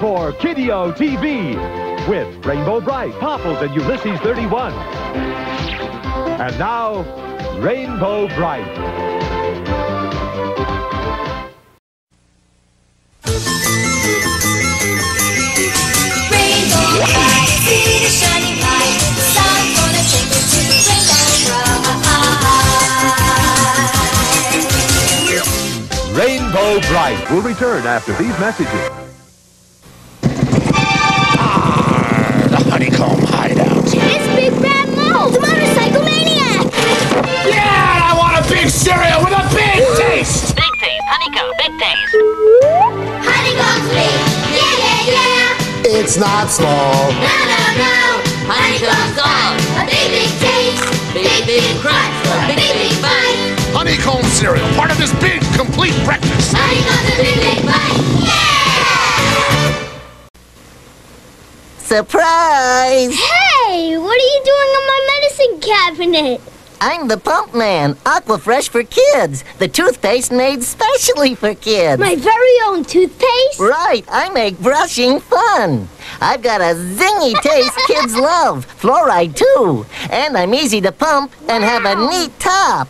for Kideo TV with Rainbow Brite, Popples, and Ulysses 31. And now, Rainbow Brite. Rainbow bright, see the shining light. The sun gonna take us to rainbow bright. Rainbow Brite will return after these messages. It's not small. No, no, no. Honeycomb's on. A big, big taste. Big, big crunch. A big, big bite. Honeycomb cereal, part of this big, complete breakfast. Honeycomb's a big, big bite. Yeah! Surprise! Hey, what are you doing on my medicine cabinet? I'm the Pump Man, Aquafresh for Kids, the toothpaste made specially for kids. My very own toothpaste? Right, I make brushing fun. I've got a zingy taste kids love, fluoride too, and I'm easy to pump and have a neat top.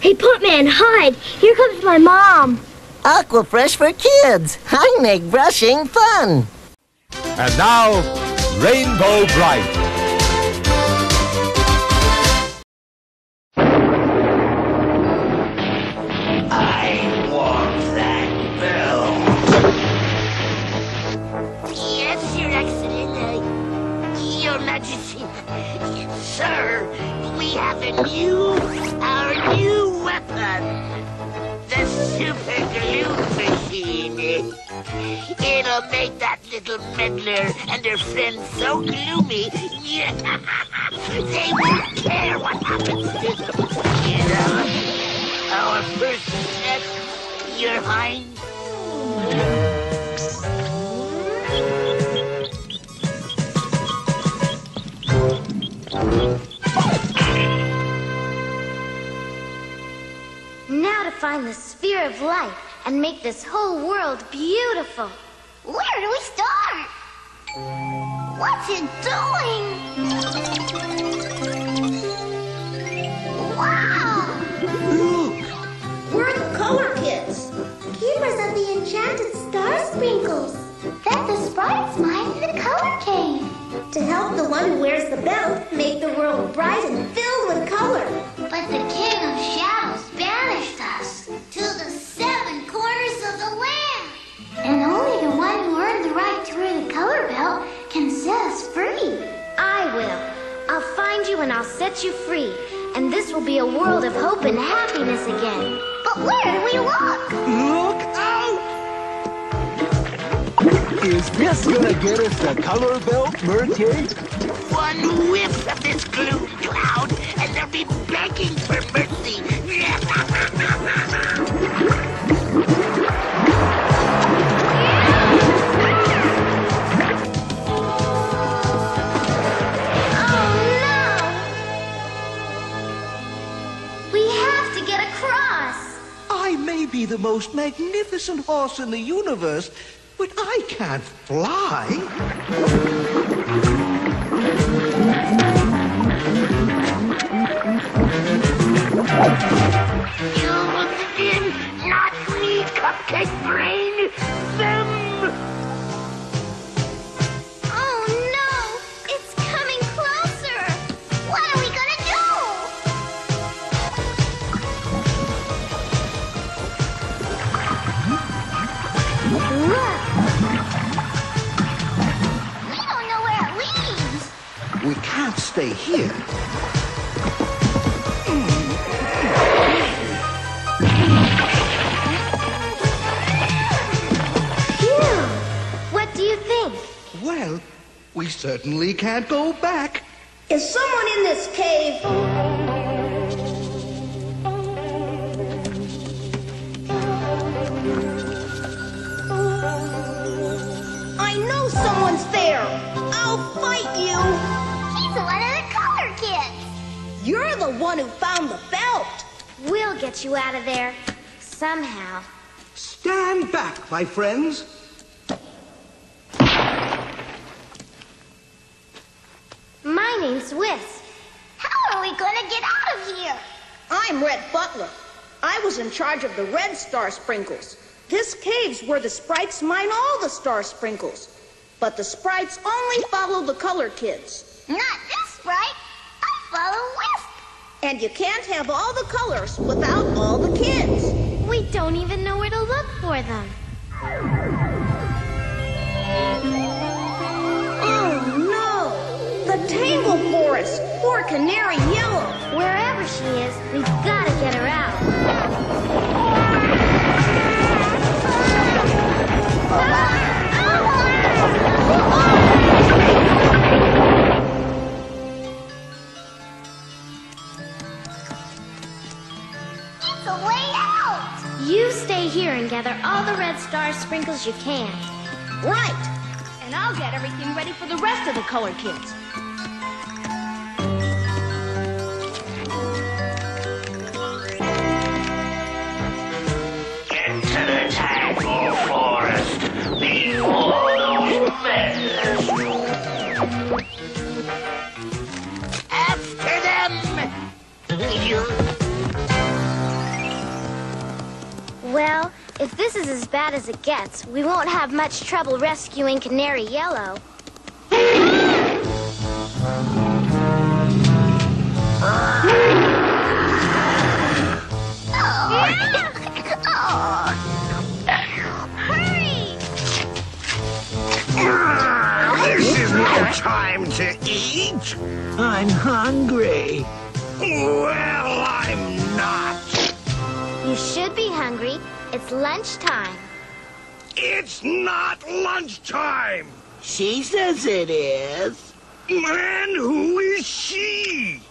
Hey, Pumpman, hide. Here comes my mom. Aquafresh for Kids, I make brushing fun. And now, Rainbow Brite. Have a new, our new weapon. The super glue machine. It'll make that little meddler and her friends so gloomy. they won't care what happens to them. You know? Our first step, Your Highness. Now to find the sphere of life and make this whole world beautiful. Where do we start? What's it doing? Wow! We're the color kids. Keepers of the enchanted star sprinkles. That's the sprites the color cave. To help the one who wears the belt make the world bright and filled with color. But the king only the one who the right to wear the color belt can set us free. I will. I'll find you and I'll set you free. And this will be a world of hope and happiness again. But where do we look? Look out! Is this gonna get us the color belt, Merchant? One whiff of this gloom cloud, and they'll be begging for mercy. The most magnificent horse in the universe, but I can't fly. You again, not me, cupcake brain. Can't stay here. Phew! What do you think? Well, we certainly can't go back. Is someone in this cave? I know someone's there. I'll fight you. You're the one who found the belt. We'll get you out of there. Somehow. Stand back, my friends. My name's Wisp. How are we going to get out of here? I'm Red Butler. I was in charge of the Red Star Sprinkles. This cave's where the sprites mine all the star sprinkles. But the sprites only follow the color kids. Not this sprite. Follow Wisp. And you can't have all the colors without all the kids. We don't even know where to look for them. Oh no! The Tangle Forest! Poor Canary Yellow! Wherever she is, we've got to get her out. It's You stay here and gather all the red star sprinkles you can. Right! And I'll get everything ready for the rest of the color kids. Into the Tangle Forest before those meddlers. After them! You Well, if this is as bad as it gets, we won't have much trouble rescuing Canary Yellow. This is no time to eat. I'm hungry. Well, I'm not. You should be hungry. It's lunchtime. It's not lunchtime. She says it is. And who is she?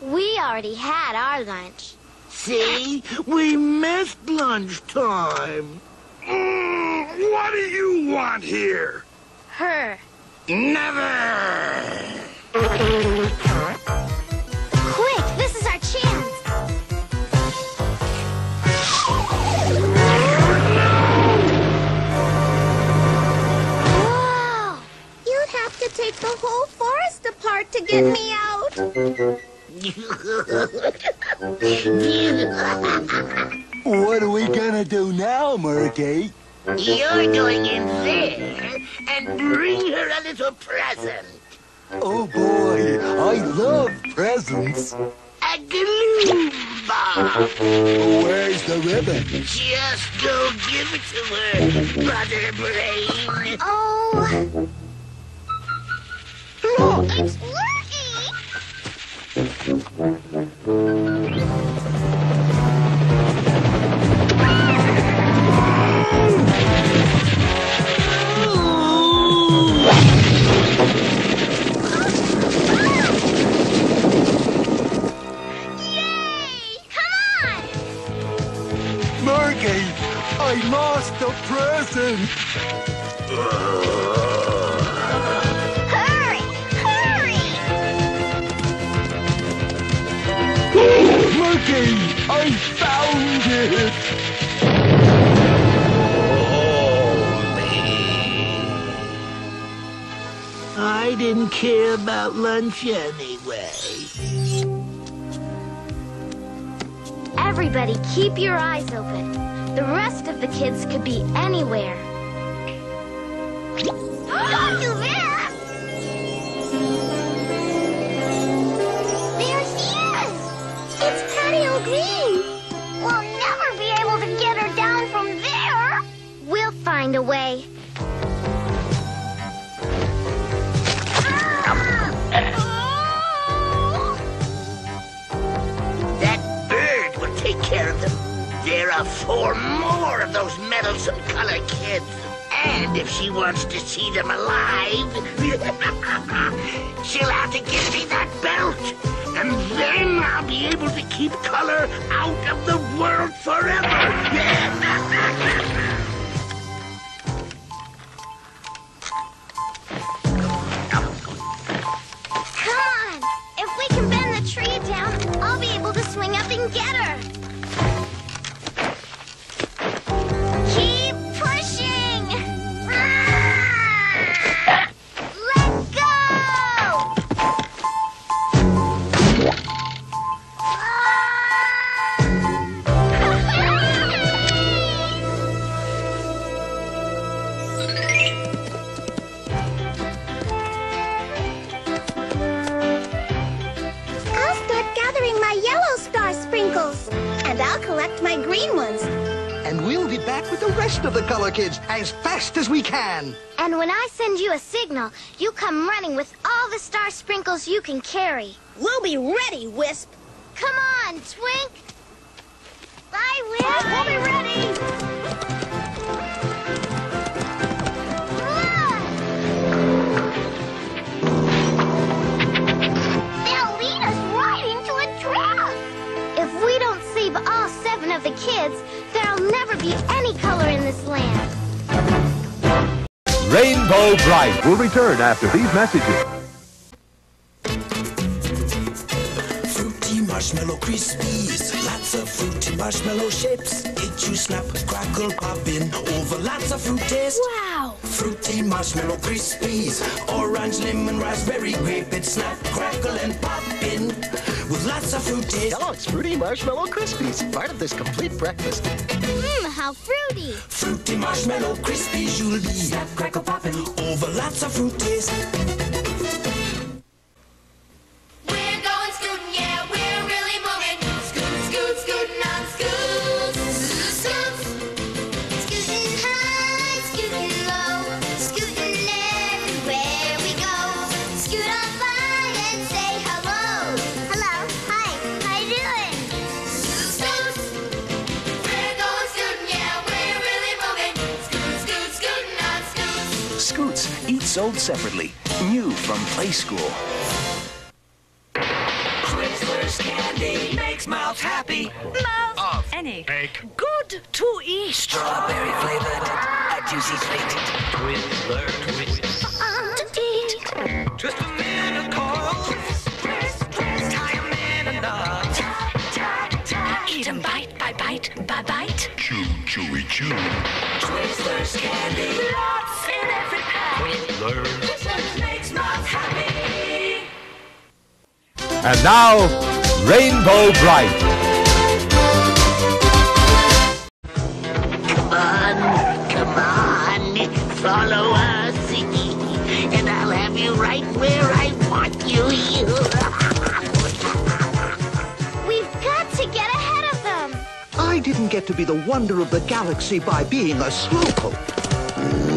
We already had our lunch. See? We missed lunchtime. Mm, what do you want here? Her. Never. To take the whole forest apart to get me out. What are we gonna do now, Murky? You're going in there and bring her a little present. Oh boy, I love presents. A glue bomb. Where's the ribbon? Just go give it to her, Brother Brain. Oh. Look, it's I lost the present. Murky, I found it. I didn't care about lunch anyway. Everybody, keep your eyes open. The rest of the kids could be anywhere. Find a way. Ah! That bird will take care of them. There are four more of those meddlesome color kids. And if she wants to see them alive, she'll have to give me that belt. And then I'll be able to keep color out of the world forever. get her. Collect my green ones. And we'll be back with the rest of the color kids as fast as we can. And when I send you a signal, you come running with all the star sprinkles you can carry. We'll be ready, Wisp. Come on, Twink. Bye, Wisp. We'll be ready. Kids, there'll never be any color in this land. Rainbow Brite will return after these messages. Fruity marshmallow Krispies, lots of fruity marshmallow shapes. It you snap, crackle, popping over lots of fruit taste. Wow! Fruity marshmallow Krispies, orange, lemon, raspberry, grape. It snap, crackle, and popping with lots of fruit taste. Kellogg's Fruity Marshmallow Krispies, part of this complete breakfast. Mmm, how fruity! Fruity marshmallow Krispies, you'll be snap, crackle, popping over lots of fruit sold separately. New from Playskool. Twizzlers candy makes mouth happy. Mouth any good to eat. Strawberry flavored, a juicy treat. Twizzler, Fun to eat. Twist them in a coil. Tie 'em in a knot. Eat 'em bite by bite by bite. Chew, chewy, chew. Twizzlers candy. Lots And now, Rainbow Brite. Come on, come on, follow us, and I'll have you right where I want you. We've got to get ahead of them. I didn't get to be the wonder of the galaxy by being a slowpoke.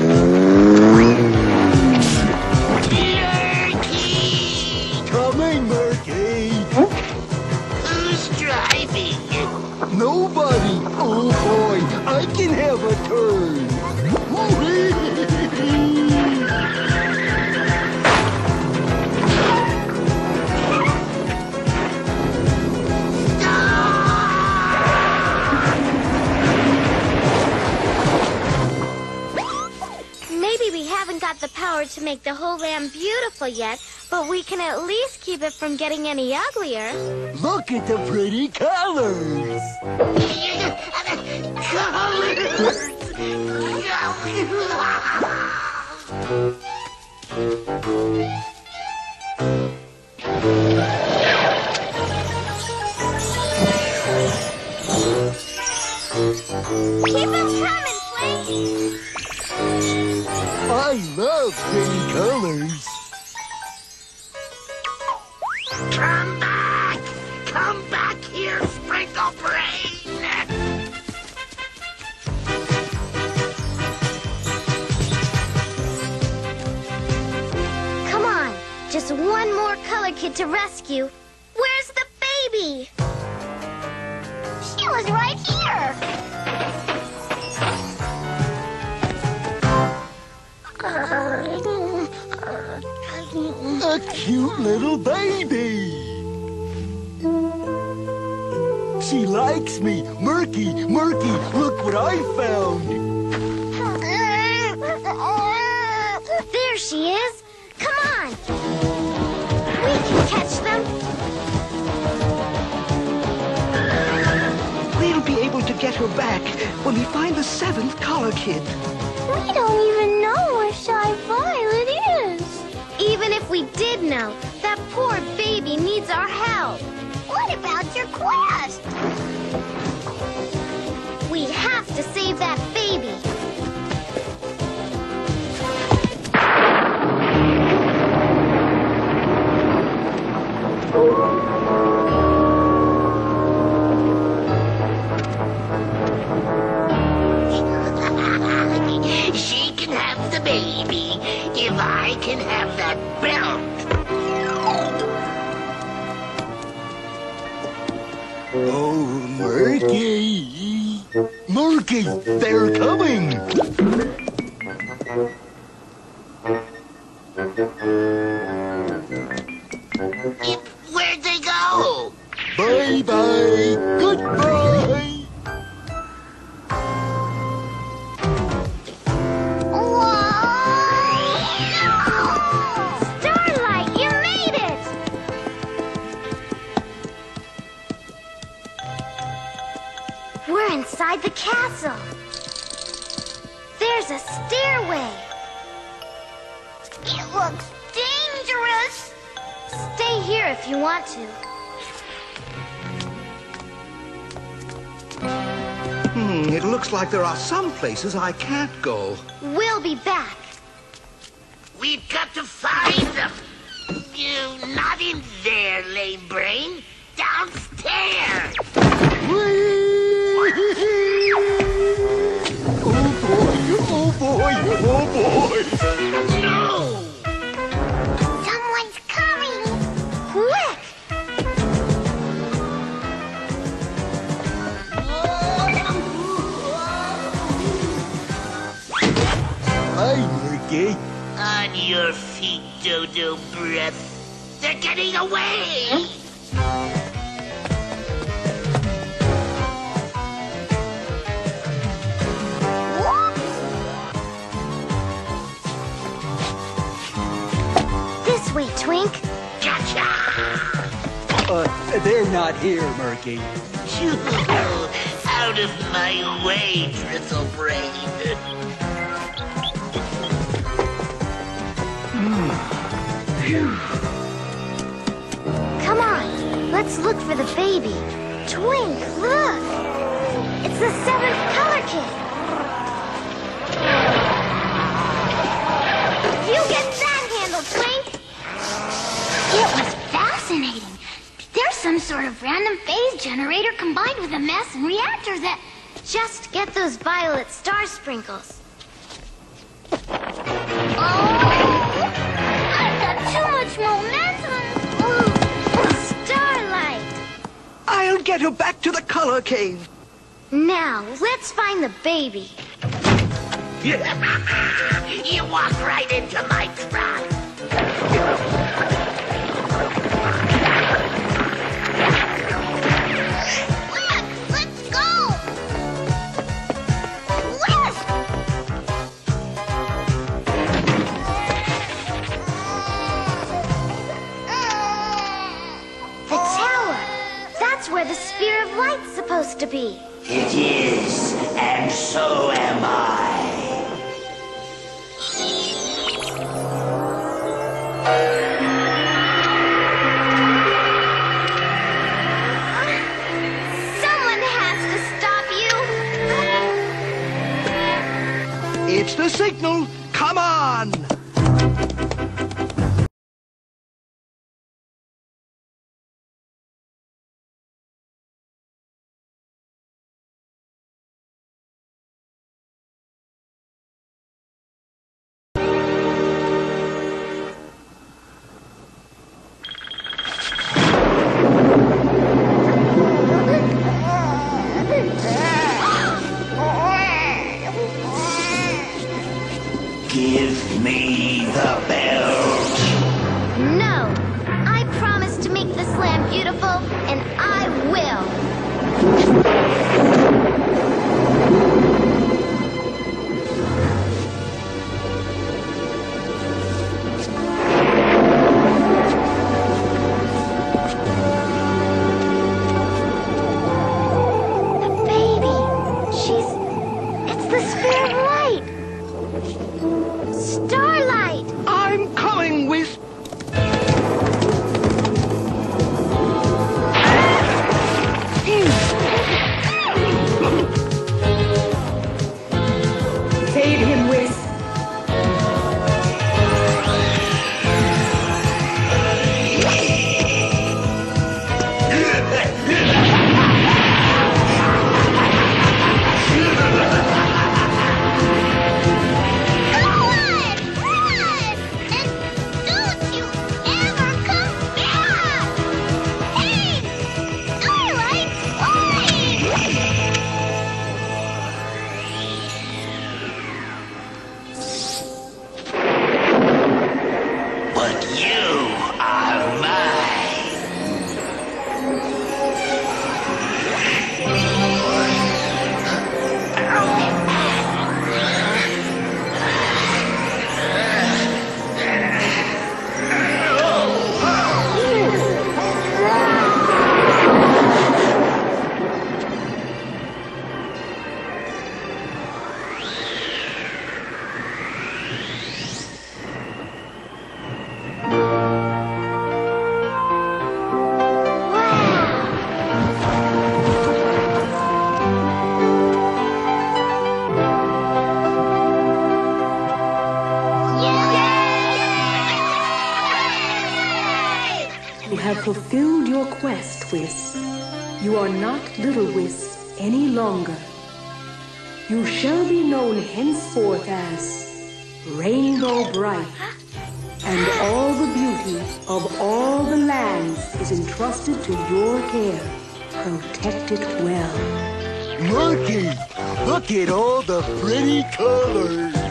Make the whole land beautiful yet, but we can at least keep it from getting any uglier. Look at the pretty colors. colors! Keep us coming, Flake! I love pretty colors. Come back! Come back here, Sprinkle Brain! Come on, just one more color kid to rescue. Where's the baby? She was right here. A cute little baby. She likes me. Murky, Murky, look what I found. There she is. Come on. We can catch them. We'll be able to get her back when we find the seventh collar kid. We don't even know where Shy Violet is. Even if we did know, that poor baby needs our help. What about your quest? We have to save that baby. if I can have that belt. Oh, Murky! Murky, they're coming! Where'd they go? Bye-bye! Goodbye! Castle. There's a stairway. It looks dangerous. Stay here if you want to. Hmm, it looks like there are some places I can't go. We'll be back. We've got to find them. You not in there, lame brain. Downstairs. boy, oh boy. No. Someone's coming. Quick! Hi, Murky. On your feet, Dodo Breath. They're getting away. Hmm? Twink. Gotcha. Uh, they're not here, Murky. Out of my way, Drizzle Brain. Come on, let's look for the baby. Twink, look! It's the seventh color some sort of random phase generator combined with a mass and reactor that. Just get those violet star sprinkles. Oh! I've got too much momentum. Starlight! I'll get her back to the color cave. Now, let's find the baby. you walked right into my trap. Henceforth as Rainbow Brite. And all the beauty of all the lands is entrusted to your care. Protect it well. Murky, look at all the pretty colors.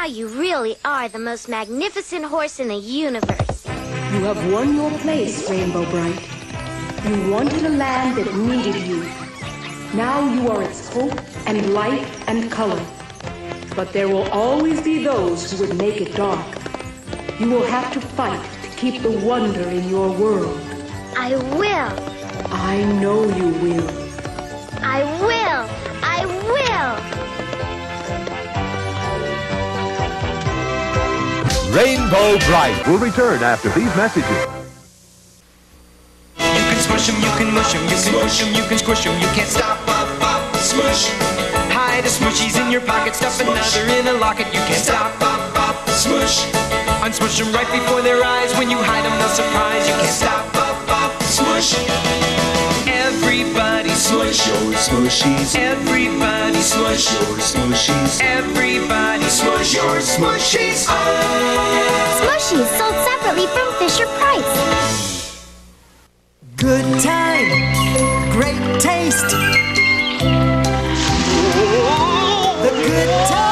Now you really are the most magnificent horse in the universe. You have won your place, Rainbow Brite. You wanted a land that needed you. Now you are its hope and light and color. But there will always be those who would make it dark. You will have to fight to keep the wonder in your world. I will. I know you will. Rainbow Brite will return after these messages. You can smush 'em, you can mush 'em, you can push 'em, you can squish 'em, you can't stop, pop, pop, smush. Hide the smushies in your pocket, stuff another in a locket, you can't stop, pop, pop, smush. Unsmush 'em right before their eyes, when you hide 'em, they'll surprise, you can't stop, pop, pop, smush. Everybody smush your smushies. Everybody smush your smushies. Everybody smush your smushies. Smushies sold separately from Fisher Price. Good time, great taste. The good time, great taste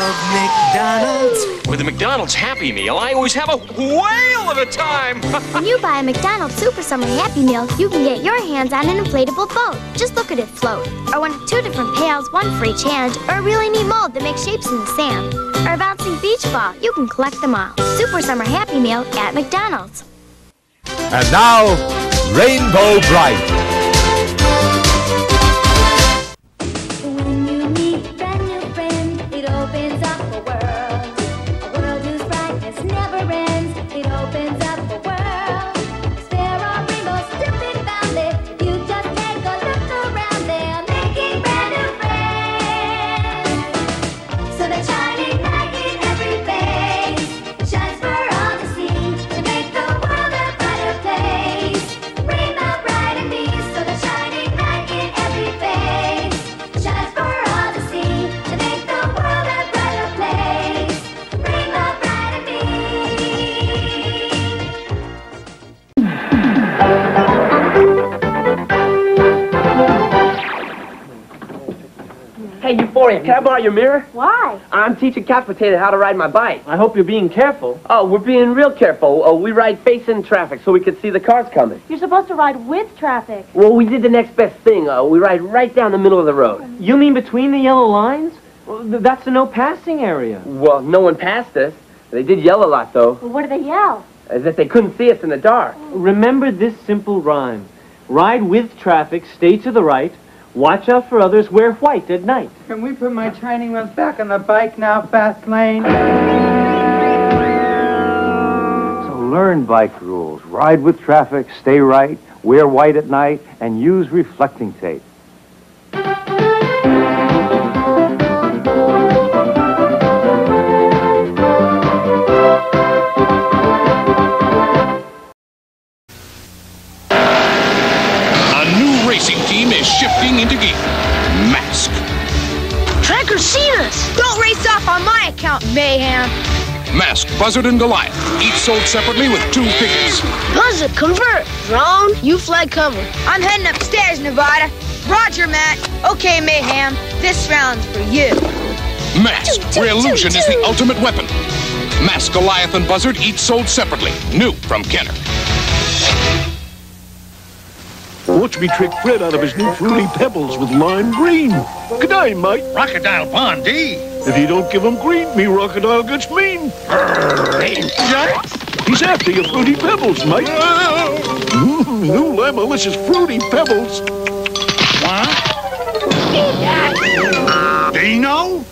of McDonald's. With a McDonald's Happy Meal, I always have a whale of a time. When you buy a McDonald's Super Summer Happy Meal, you can get your hands on an inflatable boat. Just look at it float. Or one of two different pails, one for each hand. Or a really neat mold that makes shapes in the sand. Or a bouncing beach ball. You can collect them all. Super Summer Happy Meal at McDonald's. And now, Rainbow Brite. Hey, Euphoria, can I borrow your mirror? Why? I'm teaching Couch Potato how to ride my bike. I hope you're being careful. Oh, we're being real careful. Oh, we ride facing traffic so we can see the cars coming. You're supposed to ride with traffic. Well, we did the next best thing. Uh, we ride right down the middle of the road. You mean between the yellow lines? Well, th- that's the no passing area. Well, no one passed us. They did yell a lot, though, Well, what do they yell? as if they couldn't see us in the dark. Remember this simple rhyme. Ride with traffic, stay to the right, watch out for others, wear white at night. Can we put my training wheels back on the bike now, fast lane? So learn bike rules. Ride with traffic, stay right, wear white at night, and use reflecting tape. Into gear. Mask. Trakker's seen us. Don't race off on my account, Mayhem. Mask, Buzzard, and Goliath, each sold separately with two figures. Buzzard, convert. Drone, you flag cover. I'm heading upstairs, Nevada. Roger, Matt. Okay, Mayhem. This round's for you. Mask, where illusion is the ultimate weapon. Mask, Goliath, and Buzzard each sold separately. New from Kenner. Watch me trick Fred out of his new Fruity Pebbles with lime green. Good day, mate. Crocodile Bondi. If you don't give him green, me Crocodile gets mean. He's after your Fruity Pebbles, mate. Mmm, new Lamalicious Fruity Pebbles. What? Dino?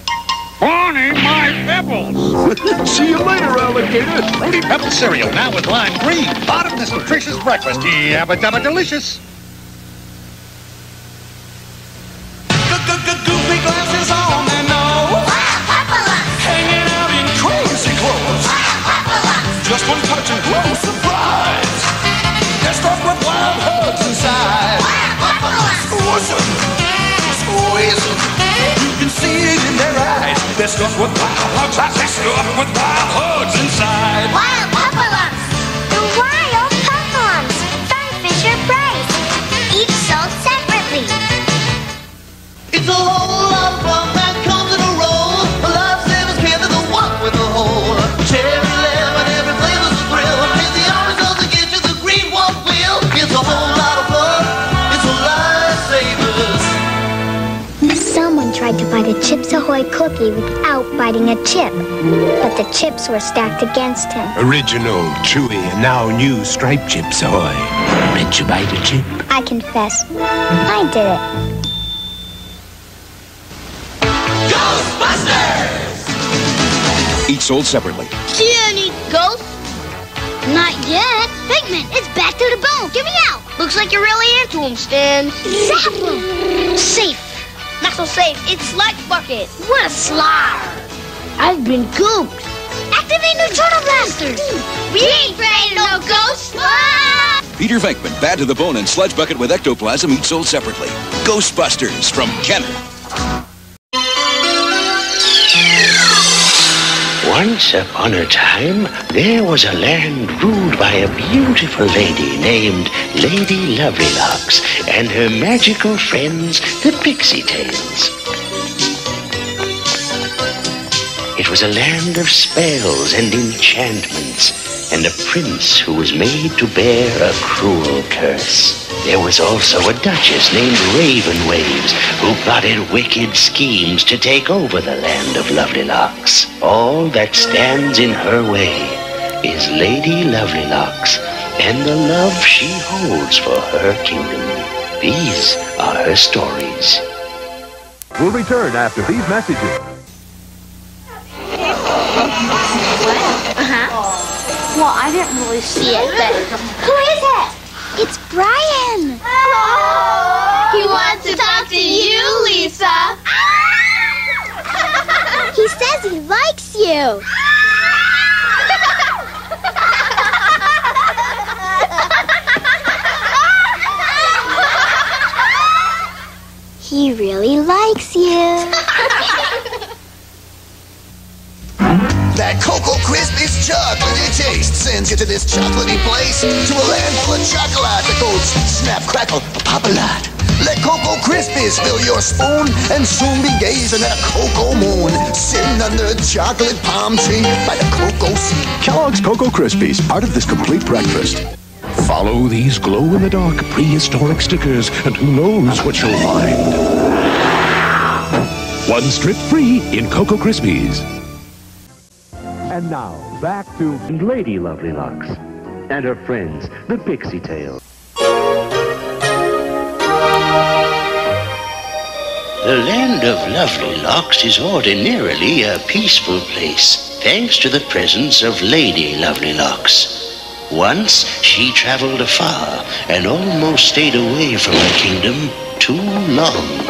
Bonnie, my pebbles! See you later, alligator! Fruity Pebble cereal now with lime green. This nutritious breakfast. Yabba uh, dabba delicious. Eyes. They're stuck with wild hugs. I say stuck with wild hugs inside. Wild Puffalumps! The Wild Puffalumps! From Fisher Price. Each sold separately. It's a whole lot of Chips Ahoy cookie without biting a chip, but the chips were stacked against him. Original, chewy, and now new striped chips ahoy. Bet you bite a chip. I confess, I did it. Each sold separately. See any ghosts? Not yet. Pigman, it's back to the bone. Give me out. Looks like you're really into them, Stan. Zap 'em. Safe. Not so safe. It's like bucket. What a slide. I've been gooped. Activate Neutrino Blasters. We ain't afraid no ghosts. Peter Venkman, Bad to the Bone, and Sludge Bucket with Ectoplasm each sold separately. Ghostbusters from Kenner. Once upon a time, there was a land ruled by a beautiful lady named Lady Lovelylocks and her magical friends, the Pixietails. It was a land of spells and enchantments, and a prince who was made to bear a cruel curse. There was also a duchess named Ravenwaves who plotted wicked schemes to take over the land of Lovelylocks. All that stands in her way is Lady Lovelylocks and the love she holds for her kingdom. These are her stories. We'll return after these messages. Well, I didn't really see it, but who is it? It's Brian. Oh, he wants to talk to you, Lisa. He says he likes you. He really likes you. That Cocoa Krispies chocolatey taste sends you to this chocolatey place, to a land full of chocolate that goes snap, crackle, pop a lot. Let Cocoa Krispies fill your spoon and soon be gazing at a cocoa moon, sitting under a chocolate palm tree by the cocoa sea. Kellogg's Cocoa Krispies, part of this complete breakfast. Follow these glow-in-the-dark prehistoric stickers, and who knows what you'll find. One strip free in Cocoa Krispies. And now, back to Lady Lovelylocks and her friends, the Pixietails. The land of Lovelylocks is ordinarily a peaceful place, thanks to the presence of Lady Lovelylocks. Once she traveled afar and almost stayed away from her kingdom too long.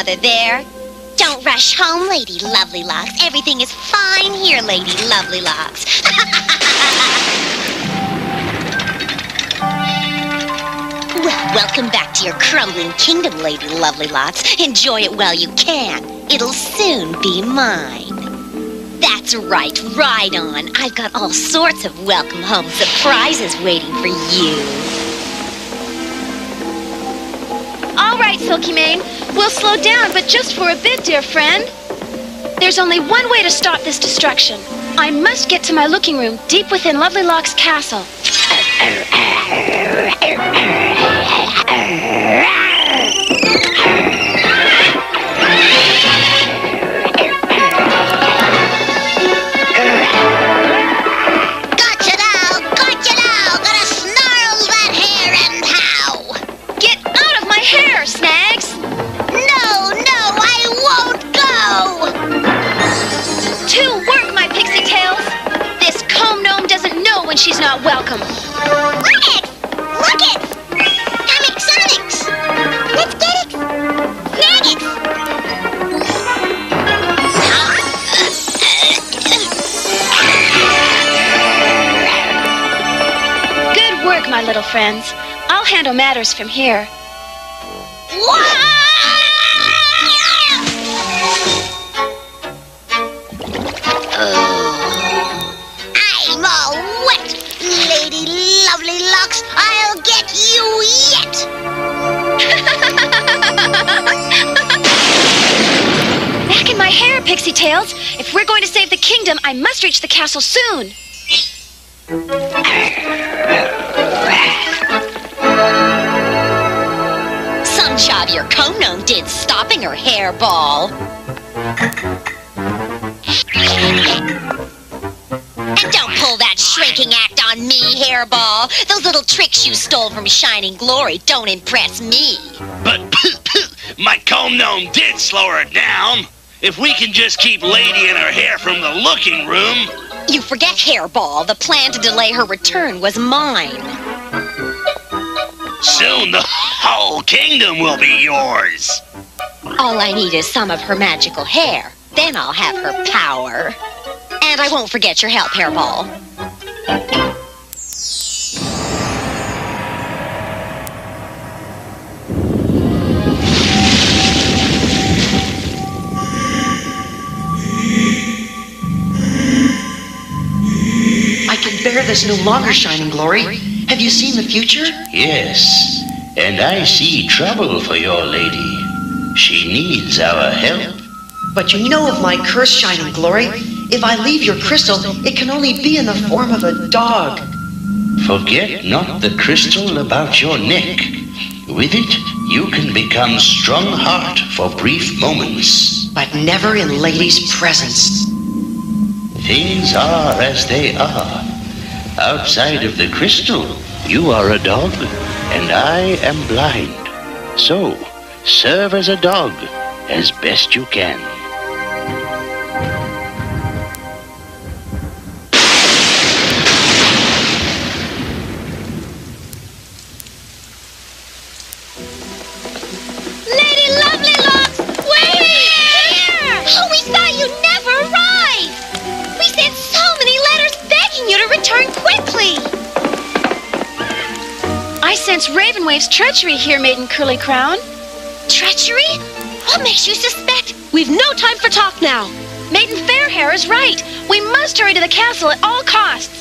Another there. Don't rush home, Lady Lovelylocks. Everything is fine here, Lady Lovelylocks. well, welcome back to your crumbling kingdom, Lady Lovelylocks. Enjoy it while you can. It'll soon be mine. That's right, right on. I've got all sorts of welcome home surprises waiting for you. All right, Silky Mane. We'll slow down, but just for a bit, dear friend. There's only one way to stop this destruction. I must get to my looking room deep within Lovelylocks' castle. friends. I'll handle matters from here. I'm all wet! Lady Lovely Locks, I'll get you yet! Back in my hair, Pixietails. If we're going to save the kingdom, I must reach the castle soon. Your comb gnome did stopping her hairball. And don't pull that shrinking act on me, hairball. Those little tricks you stole from Shining Glory don't impress me. But my comb gnome did slow her down. If we can just keep Lady and her hair from the looking room. You forget, hairball. The plan to delay her return was mine. Soon the whole kingdom will be yours. All I need is some of her magical hair. Then I'll have her power. And I won't forget your help, hairball. Bear this no longer, Shining Glory. Have you seen the future? Yes, and I see trouble for your lady. She needs our help. But you know of my curse, Shining Glory. If I leave your crystal, it can only be in the form of a dog. Forget not the crystal about your neck. With it, you can become Strongheart for brief moments. But never in Lady's presence. Things are as they are. Outside of the crystal, you are a dog, and I am blind. So, serve as a dog as best you can. Treachery here, Maiden Curly Crown. Treachery? What makes you suspect? We've no time for talk now. Maiden Fairhair is right. We must hurry to the castle at all costs.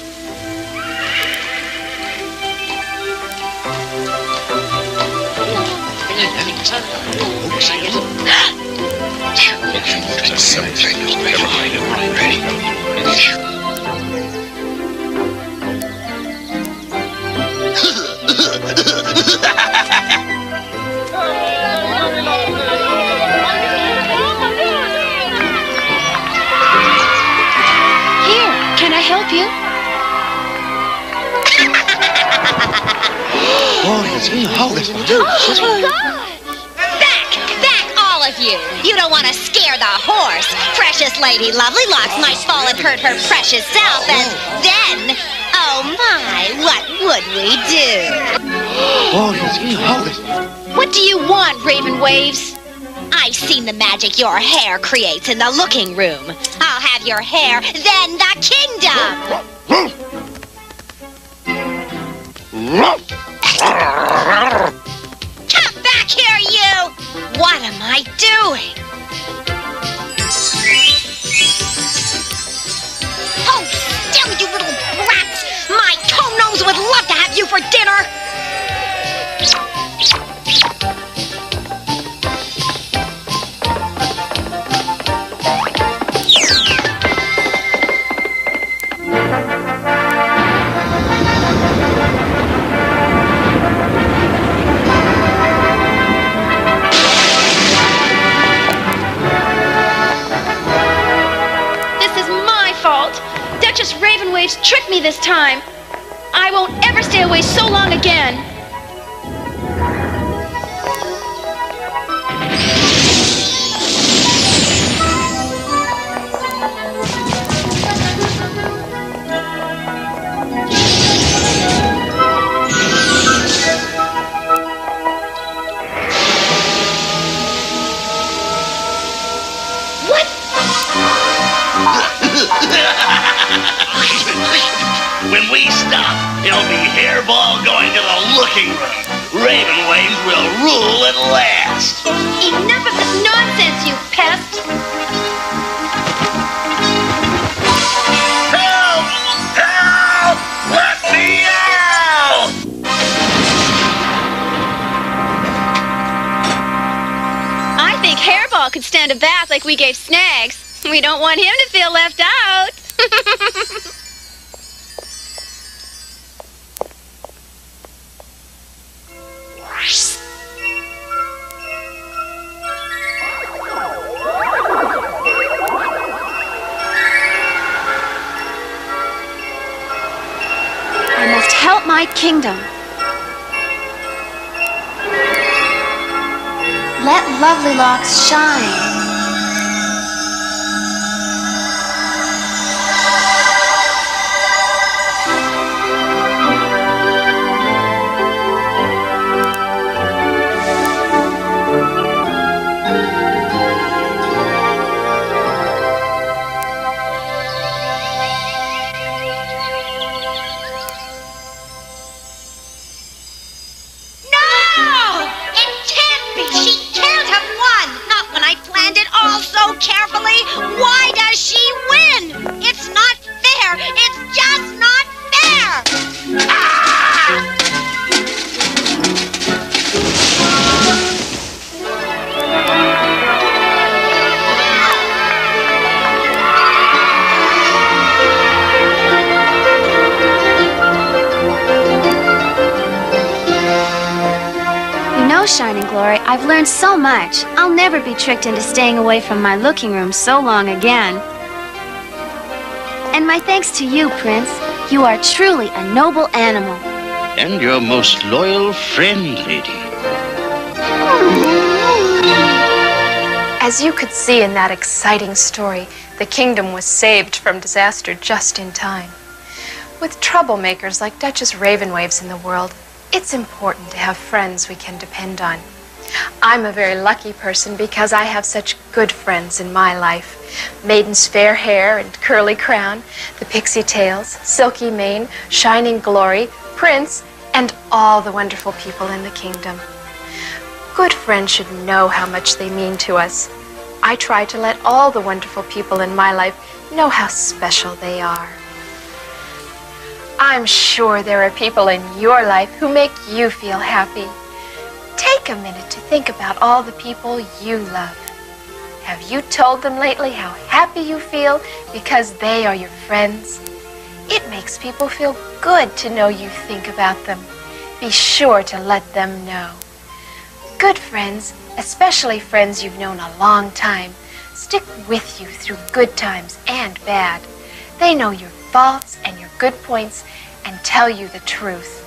Here, help you? Back! Back, all of you! You don't want to scare the horse. Precious Lady Lovelylocks might fall and hurt her precious self, and then, oh my, what would we do? Oh, Yasina, hold it. What do you want, Ravenwaves? I've seen the magic your hair creates in the looking room. I'll have your hair, then the kingdom! Come back here, you! What am I doing? Oh, damn you little brats! My toe-nose would love to have you for dinner! Ravenwaves tricked me this time. I won't ever stay away so long again. Stop, it'll be Hairball going to the looking room. Raven Waves will rule at last. Enough of this nonsense, you pest! Help! Help! Let me out! I think Hairball could stand a bath like we gave Snags. We don't want him to feel left out. my kingdom. Let Lovely Locks shine. Why You know, Shining Glory, I've learned so much. I'll never be tricked into staying away from my looking room so long again. And my thanks to you, Prince. You are truly a noble animal. And your most loyal friend, lady. As you could see in that exciting story, the kingdom was saved from disaster just in time. With troublemakers like Duchess Ravenwaves in the world, it's important to have friends we can depend on. I'm a very lucky person because I have such good friends in my life. Maiden's fair hair and curly crown, the Pixietails, silky mane, shining glory, prince, and all the wonderful people in the kingdom. Good friends should know how much they mean to us. I try to let all the wonderful people in my life know how special they are. I'm sure there are people in your life who make you feel happy. Take a minute to think about all the people you love. Have you told them lately how happy you feel because they are your friends? It makes people feel good to know you think about them. Be sure to let them know. Good friends, especially friends you've known a long time, stick with you through good times and bad. They know your faults and your good points and tell you the truth.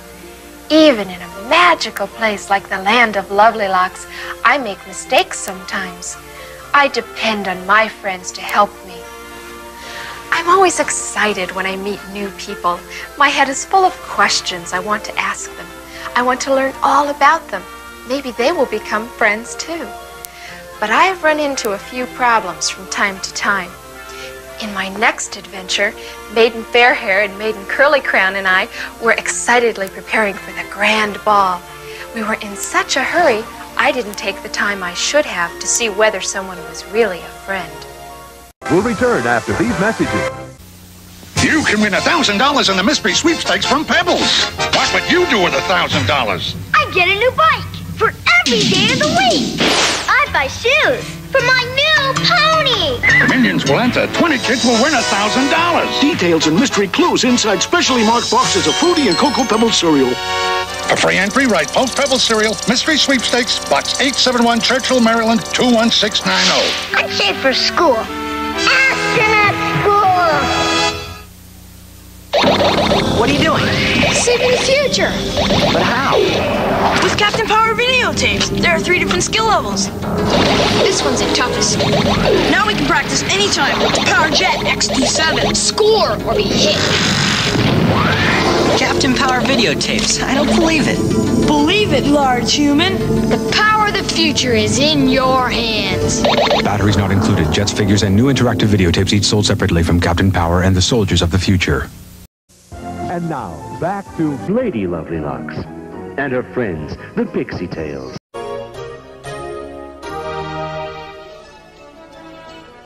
Even in a magical place like the land of Lovelylocks, I make mistakes sometimes. I depend on my friends to help me. I'm always excited when I meet new people. My head is full of questions I want to ask them. I want to learn all about them. Maybe they will become friends too. But I have run into a few problems from time to time. In my next adventure, Maiden Fairhair and Maiden Curly Crown and I were excitedly preparing for the grand ball. We were in such a hurry, I didn't take the time I should have to see whether someone was really a friend. We'll return after these messages. You You can win $1,000 in the mystery sweepstakes from Pebbles. What would you do with $1,000? I get a new bike for every day of the week. I'd buy shoes for my new pony. Millions will enter. 20 kids will win a $1,000. Details and mystery clues inside specially marked boxes of Fruity and Cocoa Pebble cereal. For free entry, write Post Pebble Cereal, Mystery Sweepstakes, Box 871, Churchill, Maryland, 21690. I'm saved for school. Astronaut school. What are you doing? Saving the future. But how? With Captain Power videotapes, there are three different skill levels. This one's the toughest. Now we can practice anytime with the Power Jet XT7. Score or be hit. Captain Power videotapes. I don't believe it. Believe it, large human. The power of the future is in your hands. Batteries not included. Jets figures and new interactive videotapes each sold separately from Captain Power and the Soldiers of the Future. And now, back to Lady Lovelylocks and her friends, the Pixietails.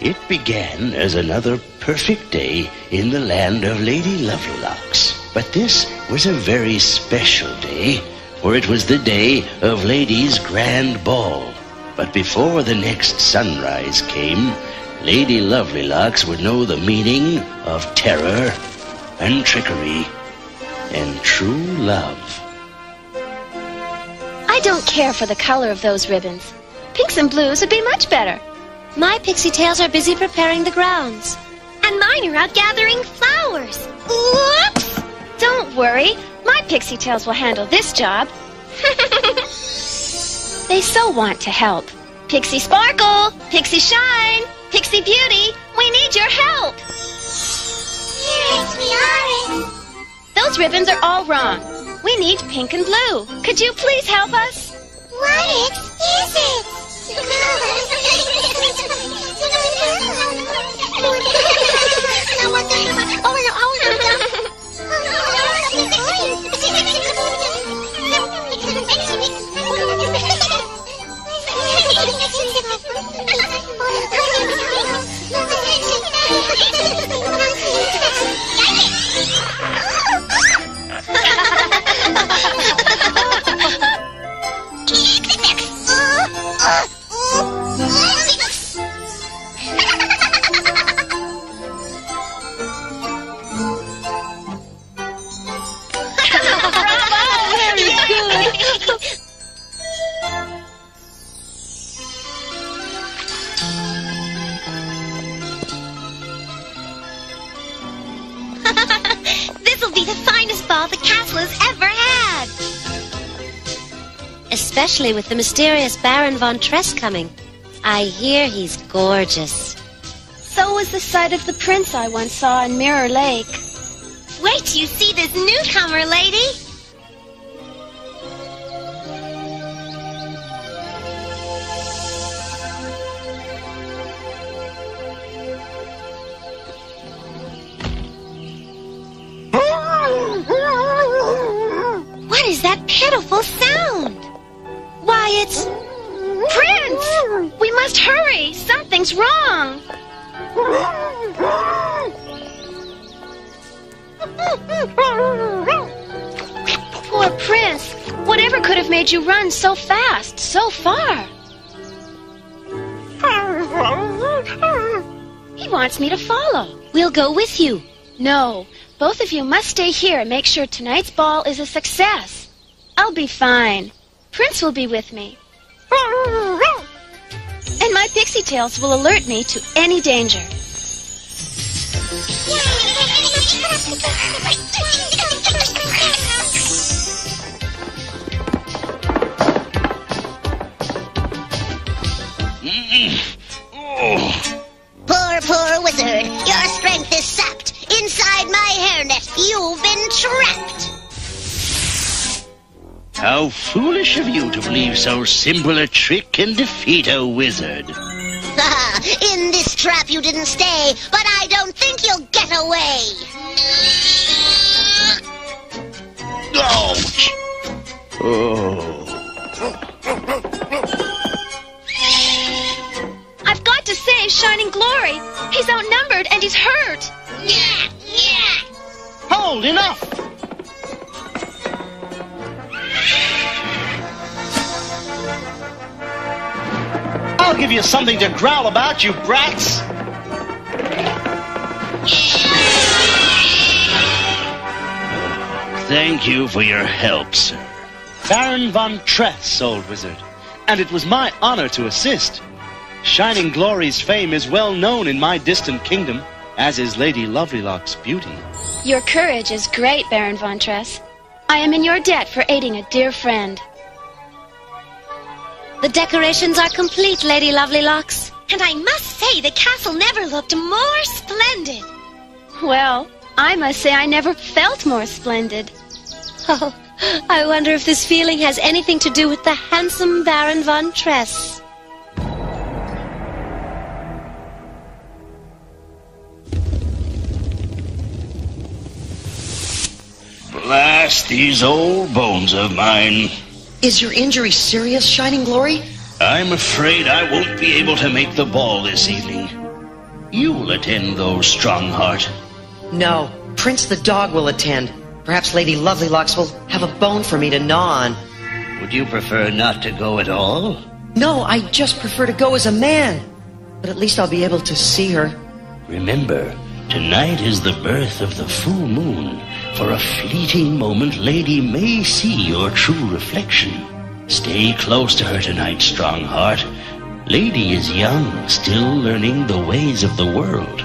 It began as another perfect day in the land of Lady Lovelylocks. But this was a very special day, for it was the day of Lady's grand ball. But before the next sunrise came, Lady Lovelylocks would know the meaning of terror and trickery and true love. I don't care for the color of those ribbons. Pinks and blues would be much better. My Pixietails are busy preparing the grounds. And mine are out gathering flowers. Whoops! Don't worry. My Pixietails will handle this job. they so want to help. Pixie Sparkle, Pixie Shine, Pixie Beauty, we need your help. Yes, we are. Those ribbons are all wrong. We need pink and blue. Could you please help us? What is it? the finest ball the castle has Especially with the mysterious Baron von Tress coming. I hear he's gorgeous. So was the sight of the prince I once saw in Mirror Lake. Wait till you see this newcomer, lady. Something's wrong! Poor Prince! Whatever could have made you run so fast, so far? He wants me to follow. We'll go with you. No, both of you must stay here and make sure tonight's ball is a success. I'll be fine. Prince will be with me. Pixietails will alert me to any danger. Poor, poor wizard. Your strength is sapped. Inside my hairnet, you've been trapped. How foolish of you to believe so simple a trick can defeat a wizard. In this trap you didn't stay, but I don't think you'll get away. Ouch! Oh. I've got to save Shining Glory. He's outnumbered and he's hurt. Yeah, yeah. Hold, enough! I'll give you something to growl about, you brats! Thank you for your help, sir. Baron von Tress, old wizard. And it was my honor to assist. Shining Glory's fame is well known in my distant kingdom, as is Lady Lovelylocks' beauty. Your courage is great, Baron Von Tress. I am in your debt for aiding a dear friend. The decorations are complete, Lady Lovelylocks. And I must say, the castle never looked more splendid. Well, I must say I never felt more splendid. Oh, I wonder if this feeling has anything to do with the handsome Baron Von Tress. Blast these old bones of mine. Is your injury serious, Shining Glory? I'm afraid I won't be able to make the ball this evening. You'll attend, though, Strongheart. No. Prince the dog will attend. Perhaps Lady Lovelylocks will have a bone for me to gnaw on. Would you prefer not to go at all? No, I just prefer to go as a man. But at least I'll be able to see her. Remember, tonight is the birth of the full moon. For a fleeting moment, Lady may see your true reflection. Stay close to her tonight, Strongheart. Lady is young, still learning the ways of the world.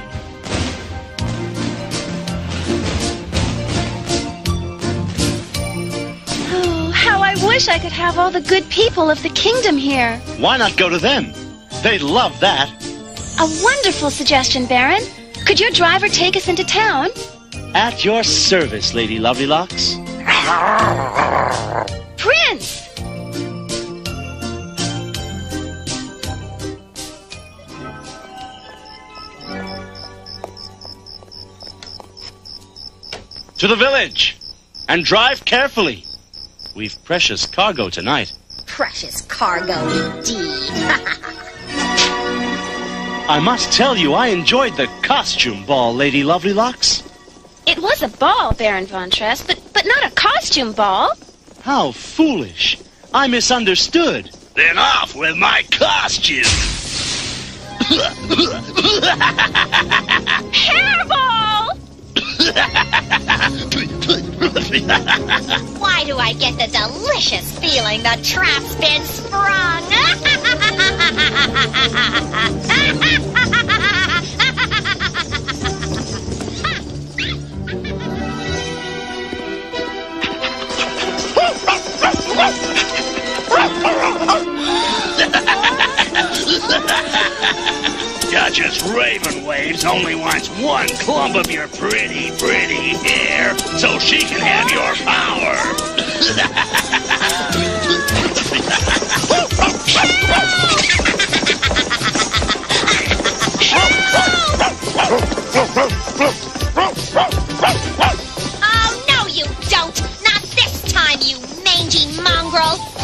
Oh, how I wish I could have all the good people of the kingdom here. Why not go to them? They'd love that. A wonderful suggestion, Baron. Could your driver take us into town? At your service, Lady Lovelylocks. Prince! To the village! And drive carefully. We've precious cargo tonight. Precious cargo, indeed. I must tell you, I enjoyed the costume ball, Lady Lovelylocks. It was a ball, Baron Von Tress, but, but not a costume ball. How foolish. I misunderstood. Then off with my costume! Hairball! Why do I get the delicious feeling the trap's been sprung? Duchess Ravenwaves only wants one clump of your pretty, pretty hair so she can have your power. oh, no, you don't! Not this time, you mangy mongrel!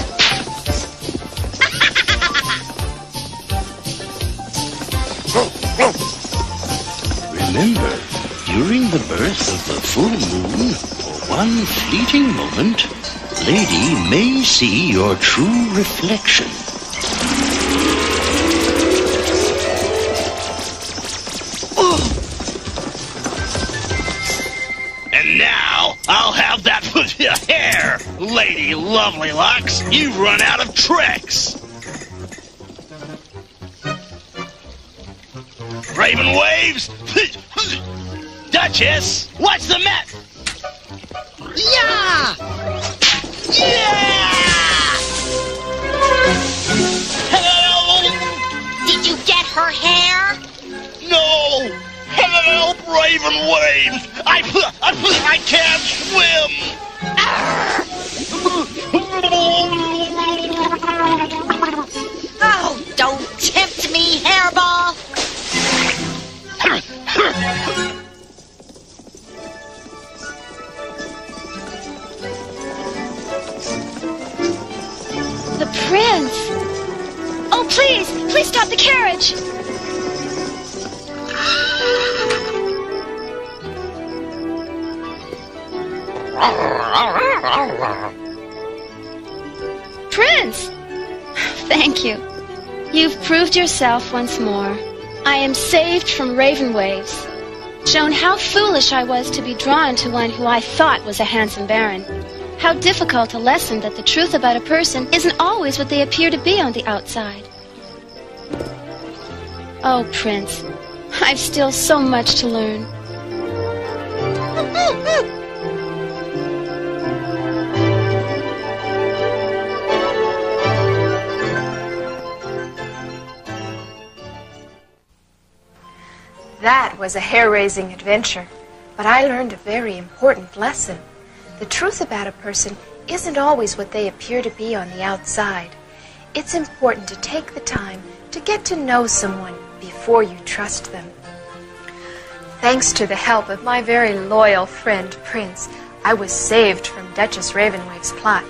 Remember, during the birth of the full moon, for one fleeting moment, Lady may see your true reflection. And now I'll have that hair, Lady Lovelylocks. You've run out of tricks. Ravenwaves! Duchess! What's the matter? Yeah! Yeah! Help! Did you get her hair? No! Help, Ravenwaves! I, I, I can't swim! prince! Oh, please, please stop the carriage! Prince! Thank you. You've proved yourself once more. I am saved from Ravenwaves. Shown how foolish I was to be drawn to one who I thought was a handsome baron. How difficult a lesson that the truth about a person isn't always what they appear to be on the outside. Oh, Prince, I've still so much to learn. That was a hair raising adventure, but I learned a very important lesson. The truth about a person isn't always what they appear to be on the outside. It's important to take the time to get to know someone before you trust them. Thanks to the help of my very loyal friend Prince, I was saved from Duchess Ravenwave's plot.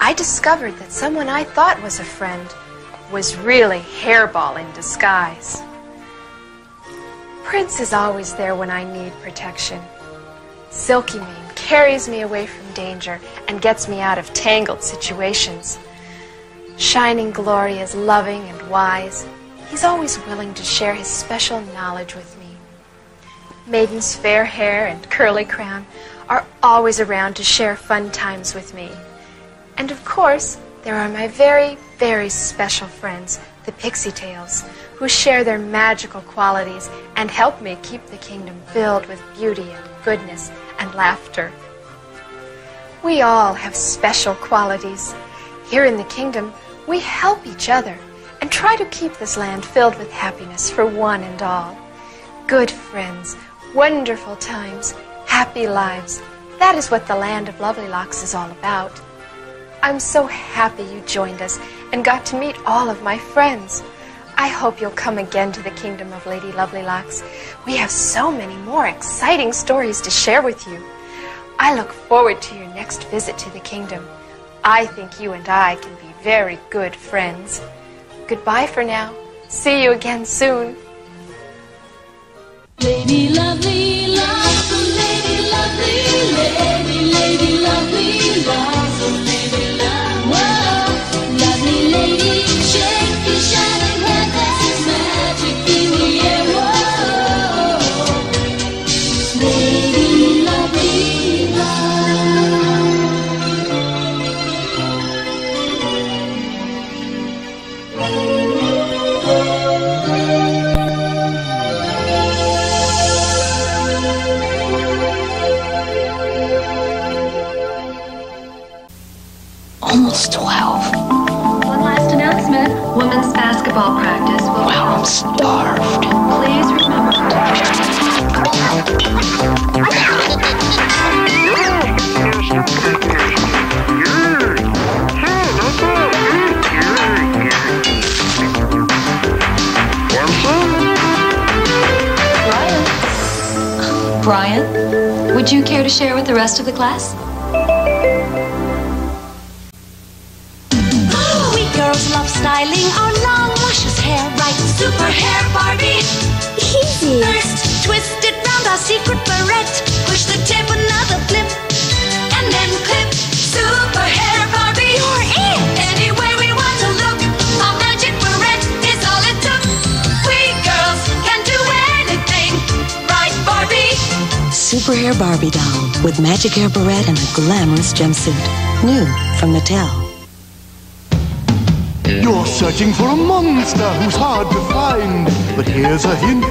I discovered that someone I thought was a friend was really Hairball in disguise. Prince is always there when I need protection. Silky Mane carries me away from danger and gets me out of tangled situations. Shining Glory is loving and wise. He's always willing to share his special knowledge with me. Maiden's fair hair and curly crown are always around to share fun times with me. And of course, there are my very, very special friends, the Pixietails, who share their magical qualities and help me keep the kingdom filled with beauty and goodness and laughter. We all have special qualities. Here in the kingdom, we help each other and try to keep this land filled with happiness for one and all. Good friends, wonderful times, happy lives. That is what the land of Lovelylocks is all about. I'm so happy you joined us and got to meet all of my friends. I hope you'll come again to the kingdom of Lady Lovelylocks. We have so many more exciting stories to share with you. I look forward to your next visit to the kingdom. I think you and I can be very good friends. Goodbye for now. See you again soon. Lady lovely, oh lady lovely, lady, lady lovely, loves, Women's basketball practice will Well, I'm starved. Please remember Brian, would you care to share with the rest of the class? Styling our long, luscious hair right. Super hair Barbie. Easy. First, twist it round our secret barrette. Push the tip, another flip, and then clip. Super hair Barbie. You're it. Any way we want to look, our magic barrette is all it took. We girls can do anything, right, Barbie? Super Hair Barbie doll with magic hair barrette and a glamorous jumpsuit. New from Mattel. You're searching for a monster who's hard to find. But here's a hint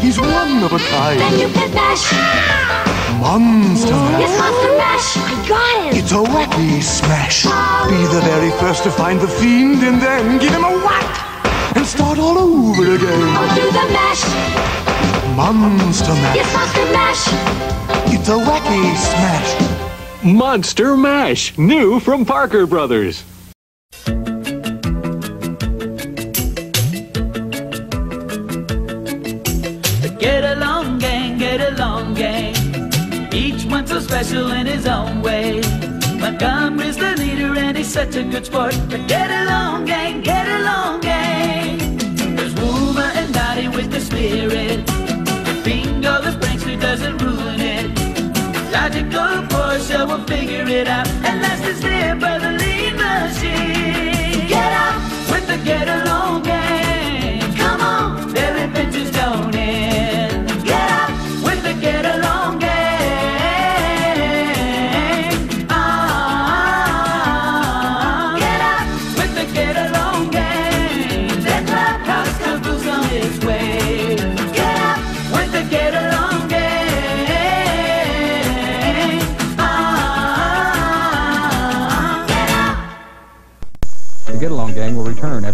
he's one of a kind. Then you can mash. Monster Yes, Mash. Monster Mash. I got him. It's a wacky smash. Be the very first to find the fiend and then give him a whack and start all over again. I'll do the mash. Monster Mash. Yes, Monster Mash. It's a wacky smash. Monster Mash, new from Parker Brothers. Get along, gang, get along, gang. Each one so special in his own way. Montgomery's the leader and he's such a good sport. But get along, gang, get along, gang. There's Wilma and Dottie with the spirit. Bingo, the prankster doesn't ruin it. Logical Portia will figure it out. And last it's there by the lead machine. Get out with the get along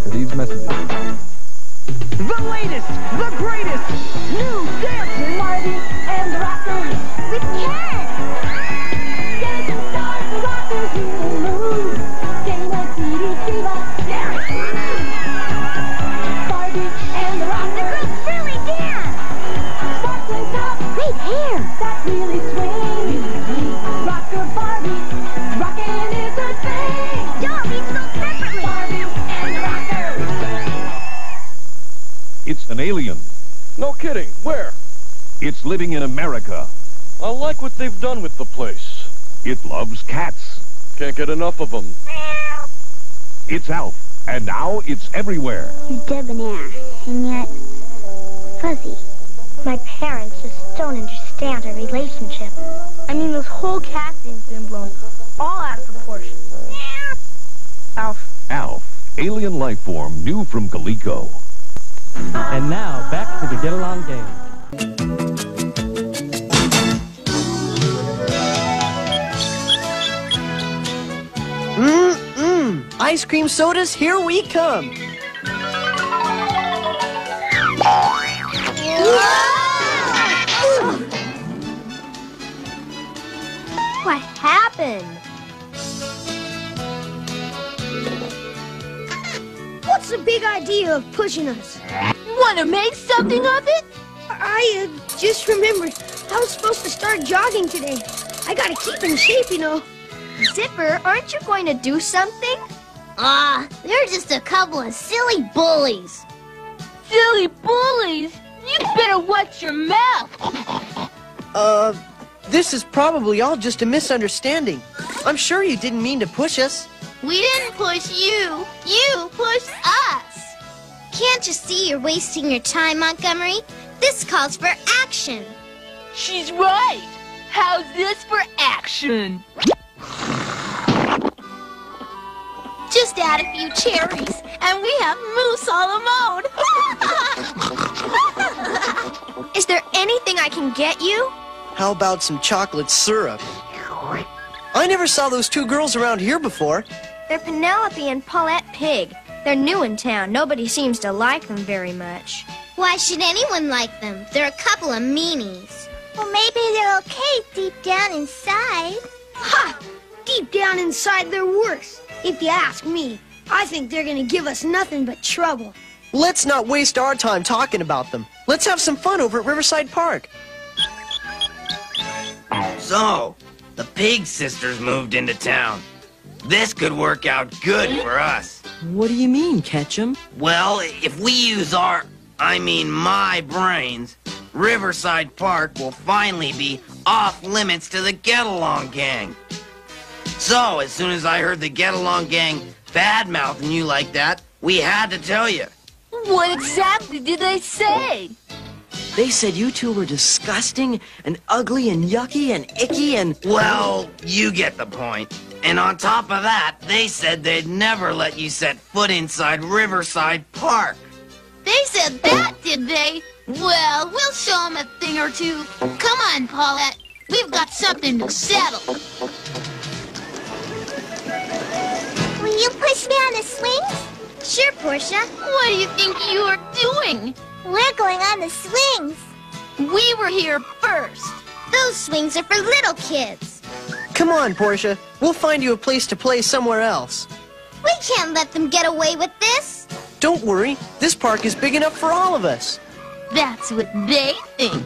after these messages. The latest, kidding. Where? It's living in America. I like what they've done with the place. It loves cats. Can't get enough of them. It's Alf. And now it's everywhere. He's debonair, and yet fuzzy. My parents just don't understand our relationship. I mean, this whole cat thing's been blown all out of proportion. Alf. Alf, alien life form new from Coleco. And now, back to the Get Along Gang. Mmm, ice cream sodas, here we come. What happened? What's the big idea of pushing us? Want to make something of it? I uh, just remembered I was supposed to start jogging today. I gotta keep in shape, you know. Zipper, aren't you going to do something? Ah, they're just a couple of silly bullies. Silly bullies! You better watch your mouth. Uh, this is probably all just a misunderstanding. I'm sure you didn't mean to push us. We didn't push you. You pushed us. Can't you see you're wasting your time, Montgomery? This calls for action. She's right. How's this for action? Just add a few cherries, and we have mousse a la mode. Is there anything I can get you? How about some chocolate syrup? I never saw those two girls around here before. They're Penelope and Paulette Pig. They're new in town. Nobody seems to like them very much. Why should anyone like them? They're a couple of meanies. Well, maybe they're okay deep down inside. Ha! Deep down inside, they're worse. If you ask me, I think they're gonna give us nothing but trouble. Let's not waste our time talking about them. Let's have some fun over at Riverside Park. So, the Pig Sisters moved into town. This could work out good for us. What do you mean, Catchum? Well, if we use our, I mean my brains, Riverside Park will finally be off limits to the Get Along Gang. So, as soon as I heard the Get Along Gang bad mouthing you like that, we had to tell you. What exactly did they say? They said you two were disgusting and ugly and yucky and icky and. Well, you get the point. And on top of that, they said they'd never let you set foot inside Riverside Park. They said that, did they? Well, we'll show them a thing or two. Come on, Paulette. We've got something to settle. Will you push me on the swings? Sure, Portia. What do you think you are doing? We're going on the swings. We were here first. Those swings are for little kids. Come on, Portia. We'll find you a place to play somewhere else. We can't let them get away with this. Don't worry. This park is big enough for all of us. That's what they think.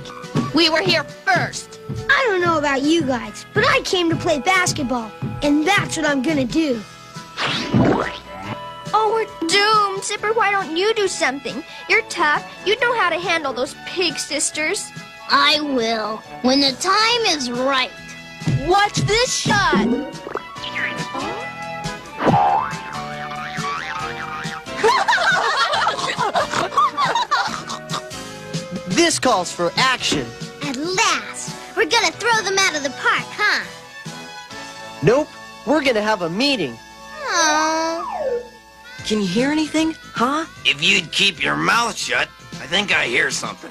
We were here first. I don't know about you guys, but I came to play basketball, and that's what I'm gonna do. Oh, we're doomed. Zipper, why don't you do something? You're tough. You know how to handle those pig sisters. I will, when the time is right. Watch this shot. This calls for action. At last, we're gonna throw them out of the park, huh? Nope, we're gonna have a meeting. Oh. Can you hear anything? Huh? If you'd keep your mouth shut, I think I hear something.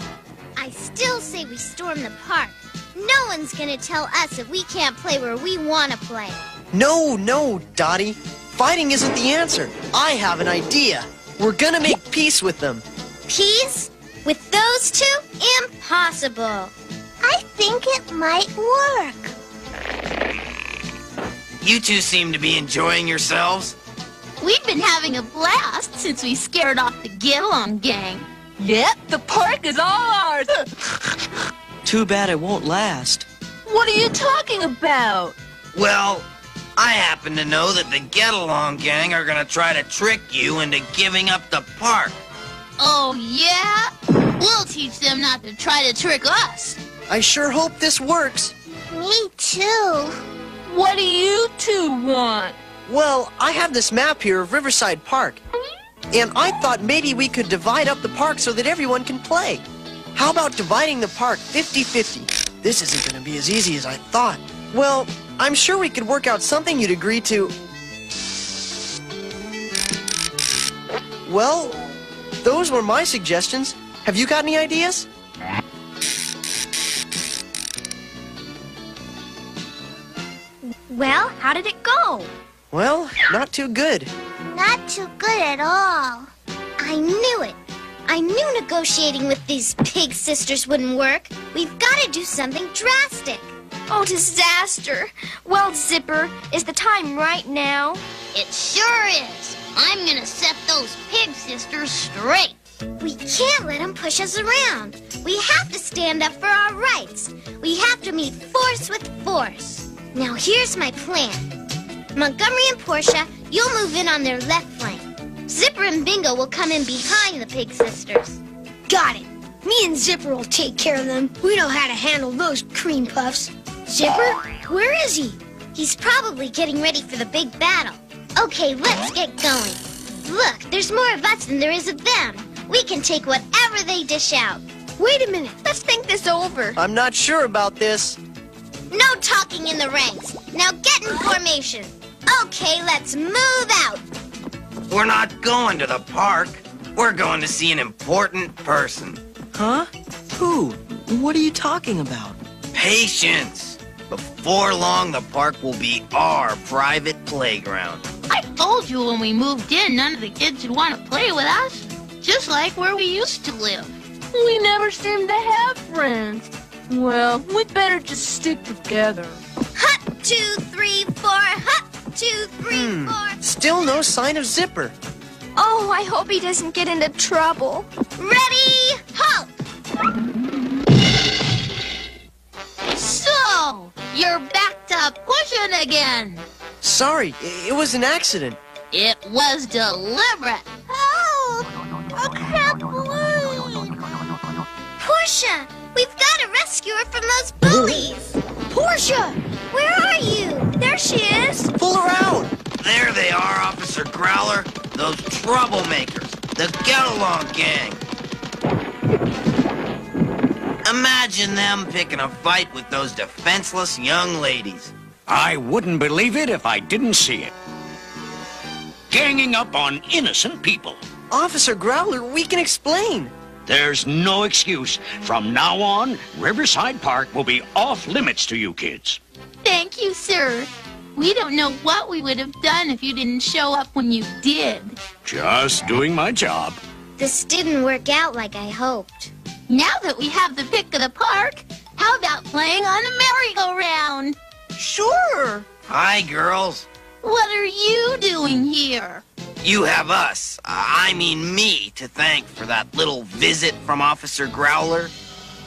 I still say we storm the park. No one's gonna tell us if we can't play where we wanna play. No, no, Dotty. Fighting isn't the answer. I have an idea. We're gonna make peace with them. Peace? With those two? Impossible. I think it might work. You two seem to be enjoying yourselves. We've been having a blast since we scared off the Get Along gang. Yep, the park is all ours. Too bad it won't last. what are you talking about? Well, I happen to know that the Get Along Gang are gonna try to trick you into giving up the park. Oh, yeah? We'll teach them not to try to trick us. I sure hope this works. Me too. What do you two want? Well, I have this map here of Riverside Park. And I thought maybe we could divide up the park so that everyone can play. How about dividing the park 50-50? This isn't going to be as easy as I thought. Well, I'm sure we could work out something you'd agree to. Well, those were my suggestions. Have you got any ideas? Well, how did it go? Well, not too good. Not too good at all. I knew it. I knew negotiating with these pig sisters wouldn't work. We've got to do something drastic. Oh, disaster. Well, Zipper, is the time right now? It sure is. I'm gonna set those pig sisters straight. We can't let them push us around. We have to stand up for our rights. We have to meet force with force. Now here's my plan. Montgomery and Portia, you'll move in on their left flank. Zipper and Bingo will come in behind the pig sisters. Got it. Me and Zipper will take care of them. We know how to handle those cream puffs. Zipper, where is he? He's probably getting ready for the big battle. Okay, let's get going. Look, there's more of us than there is of them. We can take whatever they dish out. Wait a minute. Let's think this over. I'm not sure about this. No talking in the ranks. Now get in formation. Okay, let's move out. We're not going to the park. We're going to see an important person. Huh? Who? What are you talking about? Patience. Before long, the park will be our private playground. I told you when we moved in, none of the kids would want to play with us. Just like where we used to live. We never seem to have friends. Well, we'd better just stick together. Hut, two, three, four. Hut, two, three, four. Hmm. Still no sign of Zipper. Oh, I hope he doesn't get into trouble. Ready, halt! So, you're back to pushing again. Sorry, it was an accident. It was deliberate. Oh, I can't believe. Portia, we've got to rescue her from those bullies. Portia! Where are you? There she is. Pull around. There they are, Officer Growler. Those troublemakers. The Get Along Gang. Imagine them picking a fight with those defenseless young ladies. I wouldn't believe it if I didn't see it. Ganging up on innocent people. Officer Growler, we can explain. There's no excuse. From now on, Riverside Park will be off limits to you kids. Thank you, sir. We don't know what we would have done if you didn't show up when you did. Just doing my job. This didn't work out like I hoped. Now that we have the pick of the park, how about playing on the merry-go-round? Sure. Hi, girls. What are you doing here? You have us, uh, I mean me, to thank for that little visit from Officer Growler.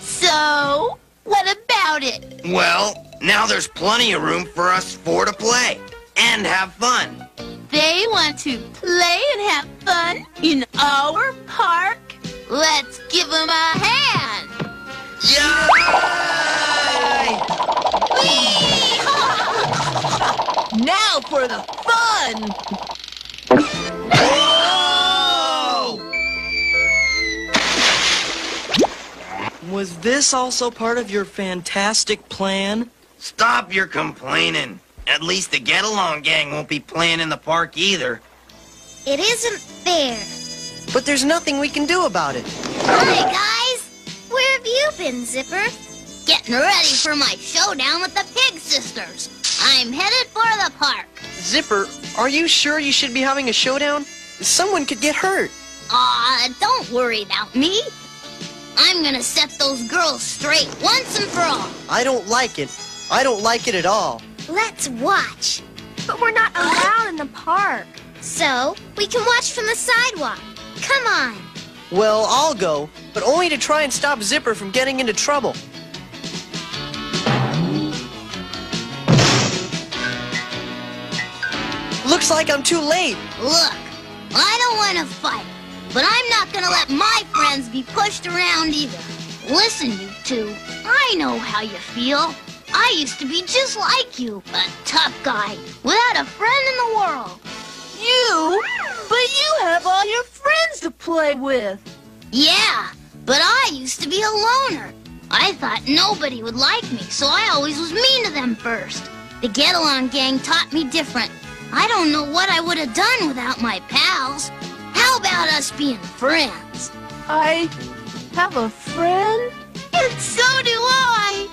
So, what about it? Well, now there's plenty of room for us four to play and have fun. They want to play and have fun in our park? Let's give them a hand! Yay! Whee! go for the fun! Was this also part of your fantastic plan? Stop your complaining. At least the Get Along Gang won't be playing in the park either. It isn't fair. But there's nothing we can do about it. Hi, guys. Where have you been, Zipper? Getting ready for my showdown with the Pig Sisters. I'm headed for the park. Zipper, are you sure you should be having a showdown? Someone could get hurt. Aw, don't worry about me. I'm gonna set those girls straight once and for all. I don't like it. I don't like it at all. Let's watch. But we're not allowed in the park. So, we can watch from the sidewalk. Come on. Well, I'll go, but only to try and stop Zipper from getting into trouble. Looks like I'm too late. Look, I don't want to fight, but I'm not gonna let my friends be pushed around either. Listen, you two, I know how you feel. I used to be just like you, a tough guy, without a friend in the world. You? But you have all your friends to play with. Yeah, but I used to be a loner. I thought nobody would like me, so I always was mean to them first. The Get Along Gang taught me different. I don't know what I would have done without my pals. How about us being friends? I have a friend? And so do I.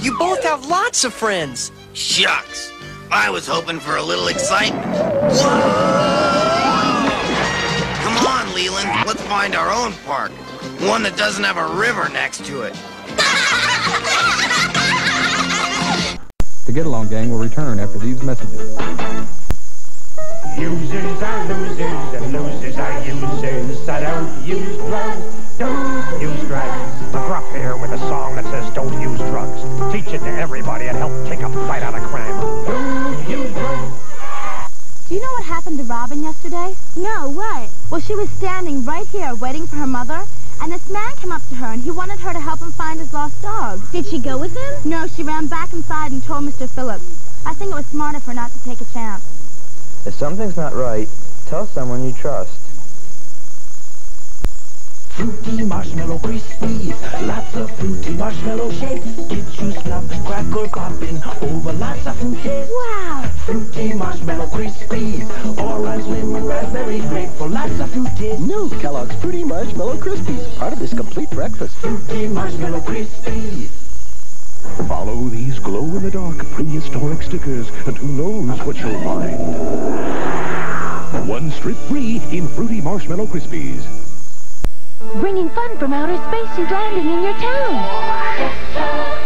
You both have lots of friends. Shucks. I was hoping for a little excitement. Whoa! Come on, Leland. Let's find our own park. One that doesn't have a river next to it. The Get Along Gang will return after these messages. Users are losers and losers are users. I don't use drugs, don't use drugs. McGruff here with a song that says don't use drugs. Teach it to everybody and help take a fight out of crime. Don't use drugs. Do you know what happened to Robin yesterday? No, what? Well, she was standing right here waiting for her mother, and this man came up to her and he wanted her to help him find his lost dog. Did she go with him? No, she ran back inside and told Mr. Phillips. I think it was smart of her not to take a chance. If something's not right, tell someone you trust. Fruity marshmallow Krispies, lots of fruity marshmallow shapes. Did you stop crackle popping over lots of fruit taste? Wow! Fruity marshmallow Krispies, orange, lemon, raspberry, grape for lots of fruit taste. New Kellogg's Fruity Marshmallow Krispies, part of this complete breakfast. Fruity marshmallow Krispies. Follow these glow-in-the-dark prehistoric stickers, and who knows what you'll find. One strip free in Fruity Marshmallow Krispies. Bringing fun from outer space, she's landing in your town.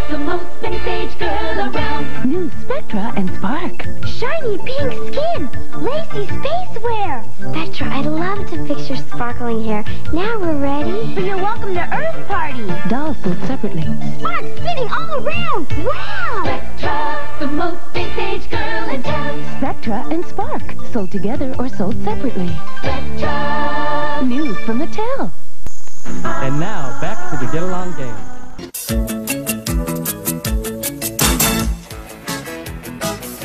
The most vintage girl around. New Spectra and Spark. Shiny pink skin. Lacy spacewear. Spectra, I'd love to fix your sparkling hair. Now we're ready. For your welcome to Earth party. Dolls sold separately. Spark spinning all around. Wow! Spectra, the most vintage girl in town. Spectra and Spark. Sold together or sold separately. Spectra. New from Mattel. And now, back to the Get Along Gang.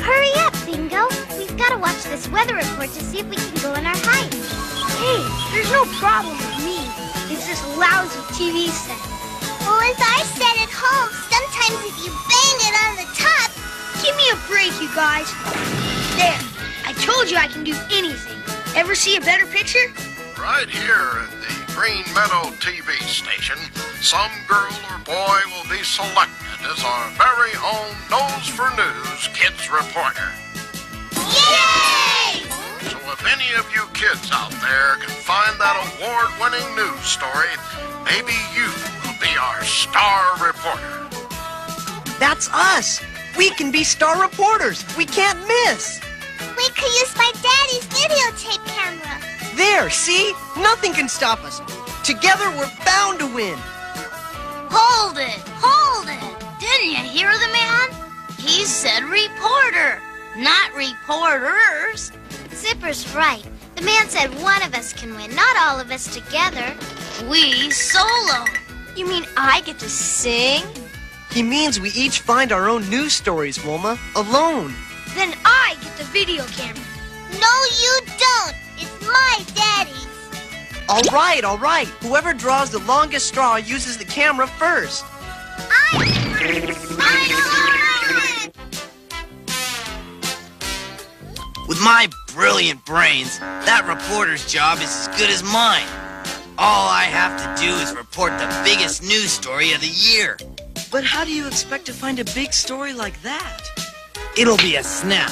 Hurry up, Bingo. We've got to watch this weather report to see if we can go on our hike. Hey, there's no problem with me. It's this lousy TV set. Well, as I said at home, sometimes if you bang it on the top, Give me a break, you guys. There. I told you I can do anything. Ever see a better picture? Right here at the Green Meadow TV station, some girl or boy will be selected as our very own Nose for News Kids reporter. Yay! So if any of you kids out there can find that award-winning news story, maybe you will be our star reporter. That's us. We can be star reporters. We can't miss. We could use my daddy's videotape camera. There, see? Nothing can stop us. Together, we're bound to win. Hold it, hold it. Didn't you hear the man? He said reporter, not reporters. Zipper's right. The man said one of us can win, not all of us together. We solo. You mean I get to sing? He means we each find our own news stories, Woolma, alone. Then I get the video camera. No, you don't. It's my daddy's. All right, all right. Whoever draws the longest straw uses the camera first. With my brilliant brains, that reporter's job is as good as mine. All I have to do is report the biggest news story of the year. But how do you expect to find a big story like that? It'll be a snap.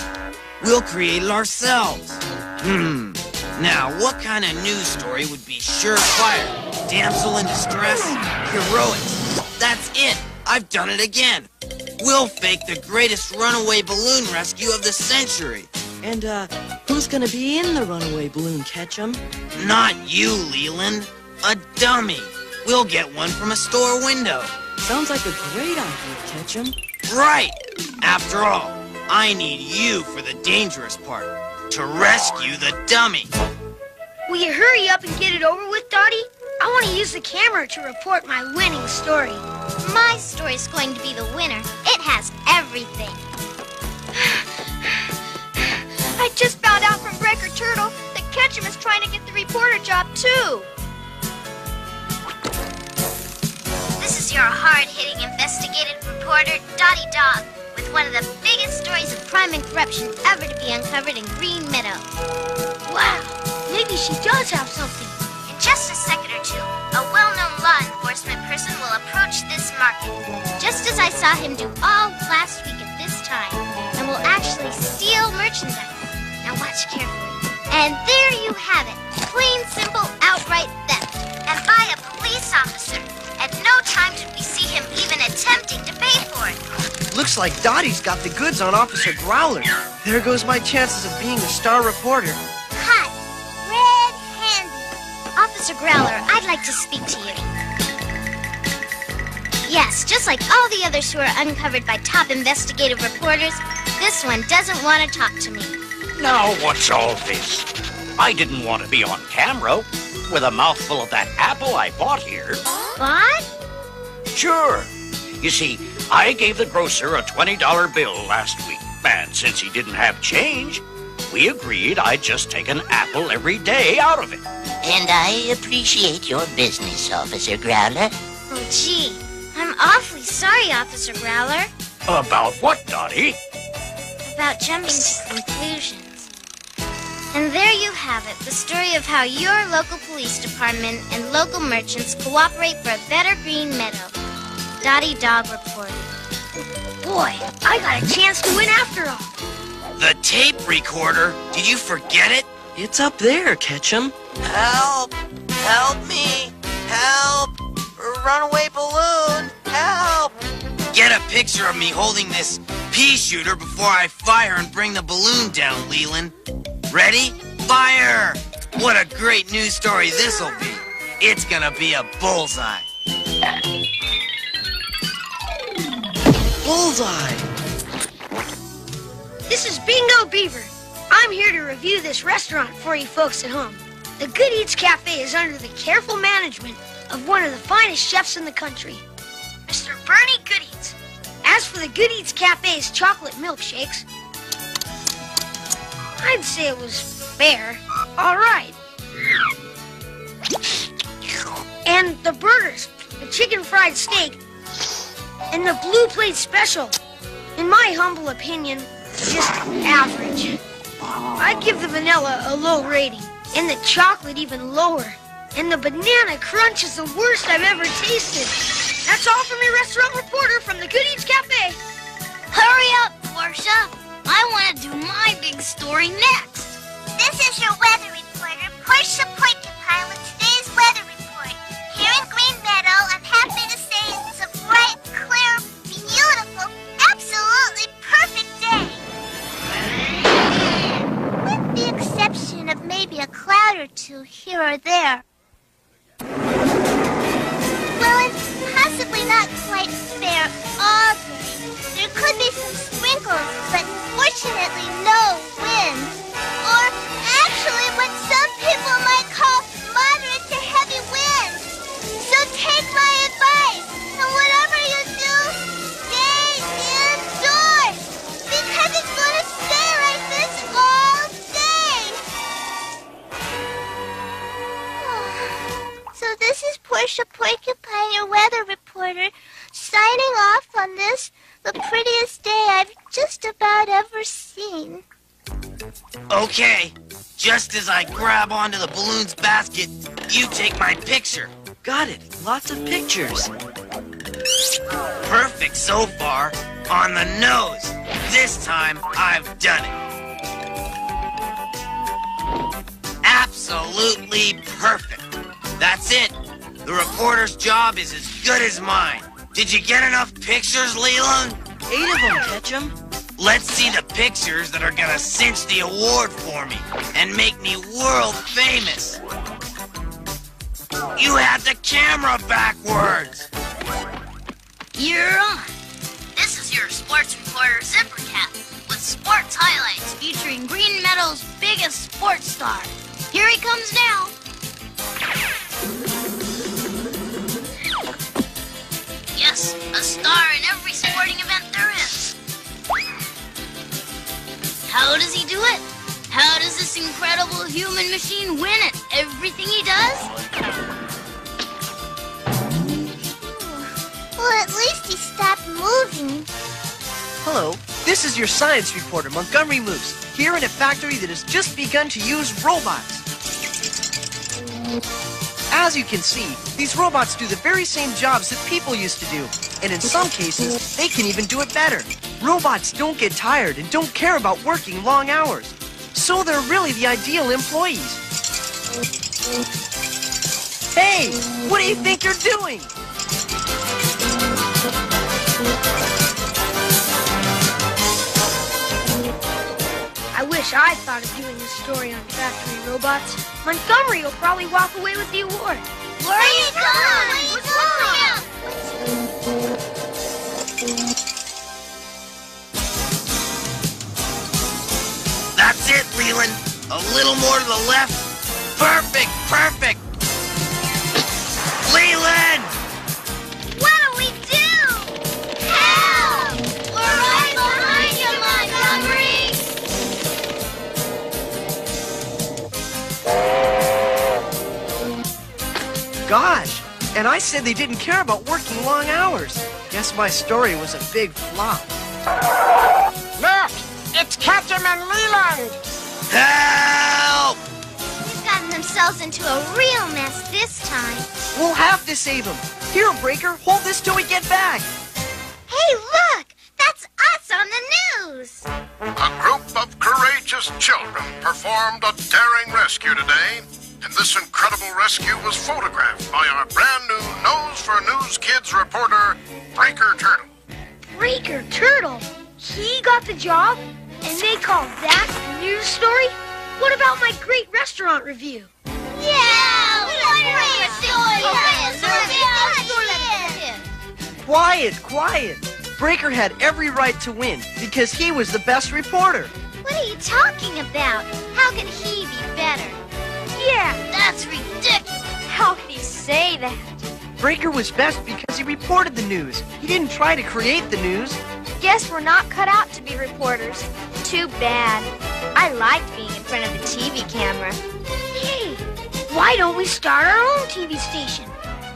We'll create it ourselves. Hmm. Now, what kind of news story would be surefire? Damsel in distress? Heroics? That's it. I've done it again. We'll fake the greatest runaway balloon rescue of the century. And, uh, who's gonna be in the runaway balloon, Catchum? Not you, Leland. A dummy. We'll get one from a store window. Sounds like a great idea, Catchum. Right. After all, I need you for the dangerous part. To rescue the dummy. Will you hurry up and get it over with, Dotty? I want to use the camera to report my winning story. My story's going to be the winner. It has everything. I just found out from Braker Turtle that Catchum is trying to get the reporter job, too. This is your hard-hitting investigative reporter, Dotty Dog, with one of the biggest stories of crime and corruption ever to be uncovered in Green Meadow. Wow, maybe she does have something. In just a second or two, a well-known law enforcement person will approach this market, just as I saw him do all last week at this time, and will actually steal merchandise. Now watch carefully. And there you have it. Plain, simple, outright theft. And by a police officer. At no time did we see him even attempting to pay for it. Looks like Dotty's got the goods on Officer Growler. There goes my chances of being a star reporter. Cut. Red-handed. Officer Growler, I'd like to speak to you. Yes, just like all the others who are uncovered by top investigative reporters, this one doesn't want to talk to me. Now, what's all this? I didn't want to be on camera with a mouthful of that apple I bought here. What? Sure. You see, I gave the grocer a $20 bill last week, and since he didn't have change, we agreed I'd just take an apple every day out of it. And I appreciate your business, Officer Growler. Oh, gee. I'm awfully sorry, Officer Growler, About what, Dotty? about jumping to conclusions. And there you have it, the story of how your local police department and local merchants cooperate for a better green meadow. Dotty Dog reported. Boy, I got a chance to win after all. The tape recorder. Did you forget it? It's up there, Catchum. Help! Help me! Help! Runaway balloon! Help! Get a picture of me holding this pea shooter before I fire and bring the balloon down, Leland. Ready? Fire! What a great news story this'll be. It's gonna be a bullseye. Bullseye! This is Bingo Beaver. I'm here to review this restaurant for you folks at home. The Good Eats Cafe is under the careful management of one of the finest chefs in the country, Mr. Bernie Good Eats. As for the Good Eats Cafe's chocolate milkshakes, I'd say it was fair. All right. And the burgers, the chicken fried steak, and the blue plate special, in my humble opinion, just average. I'd give the vanilla a low rating, and the chocolate even lower. And the banana crunch is the worst I've ever tasted. That's all from your restaurant reporter from the Good Eats Cafe. Hurry up, Portia. I want to do my big story next. This is your weather reporter, Portia Porcupine, with today's weather report. Here in Green Meadow, I'm happy to say it's a bright, clear, beautiful, absolutely perfect day. With the exception of maybe a cloud or two here or there. Well, it's possibly not quite fair all day. There could be some wrinkles, but fortunately no wind. Or actually what some people might call moderate to heavy winds. So take my advice, and whatever you do, stay indoors, because it's going to stay like this all day. so this is Portia Porcupine, your weather reporter, signing off on this the prettiest day I've just about ever seen. Okay, just as I grab onto the balloon's basket, you take my picture. Got it. Lots of pictures. Perfect so far. On the nose. This time, I've done it. Absolutely perfect. That's it. The reporter's job is as good as mine. Did you get enough pictures, Leland? Eight of them, Catchum. Let's see the pictures that are gonna cinch the award for me and make me world famous. You had the camera backwards. You're on. This is your sports reporter Zipper Cat with sports highlights featuring Green Meadow's biggest sports star. Here he comes now. Yes, a star in every sporting event there is. How does he do it? How does this incredible human machine win at everything he does? Well, at least he stopped moving. Hello, this is your science reporter, Montgomery Moose, here in a factory that has just begun to use robots. As you can see, these robots do the very same jobs that people used to do, and in some cases, they can even do it better. Robots don't get tired and don't care about working long hours, so they're really the ideal employees. Hey, what do you think you're doing? Wish I thought of doing this story on factory robots. Montgomery will probably walk away with the award. Where are you going? What's wrong? That's it, Leland. A little more to the left. Perfect, perfect. Leland! Gosh, and I said they didn't care about working long hours. Guess my story was a big flop. Look! It's Ketchum and Leland! Help! They've gotten themselves into a real mess this time. We'll have to save them. Here, Braker, hold this till we get back. Hey, look! That's us on the news! A group of courageous children performed a daring rescue today, and this incredible rescue was photographed by our brand new Nose for News Kids reporter, Braker Turtle. Braker Turtle. He got the job, and they call that a news story? What about my great restaurant review? Yeah! Quiet, quiet. Braker had every right to win because he was the best reporter. What are you talking about? How can he be better? Yeah, That's ridiculous. how can he say that? Braker was best because he reported the news. He didn't try to create the news. Guess we're not cut out to be reporters. Too bad. I liked being in front of the TV camera. Hey, why don't we start our own TV station?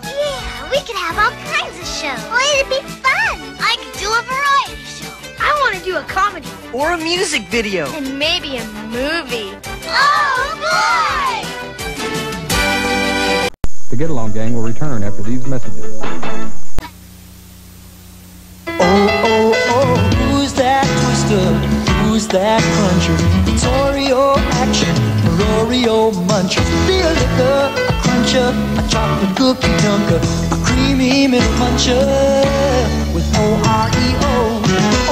Yeah, we could have all kinds of shows. Oh, it'd be fun. I could do a variety show. I want to do a comedy. Or a music video. And maybe a movie. Oh, boy! Get Along Gang will return after these messages. Oh, oh, oh, who's that twister? Who's that cruncher? It's Oreo action, or Oreo muncher. Be a liquor, a cruncher, a chocolate cookie dunker, a creamy mint muncher with O-R-E-O.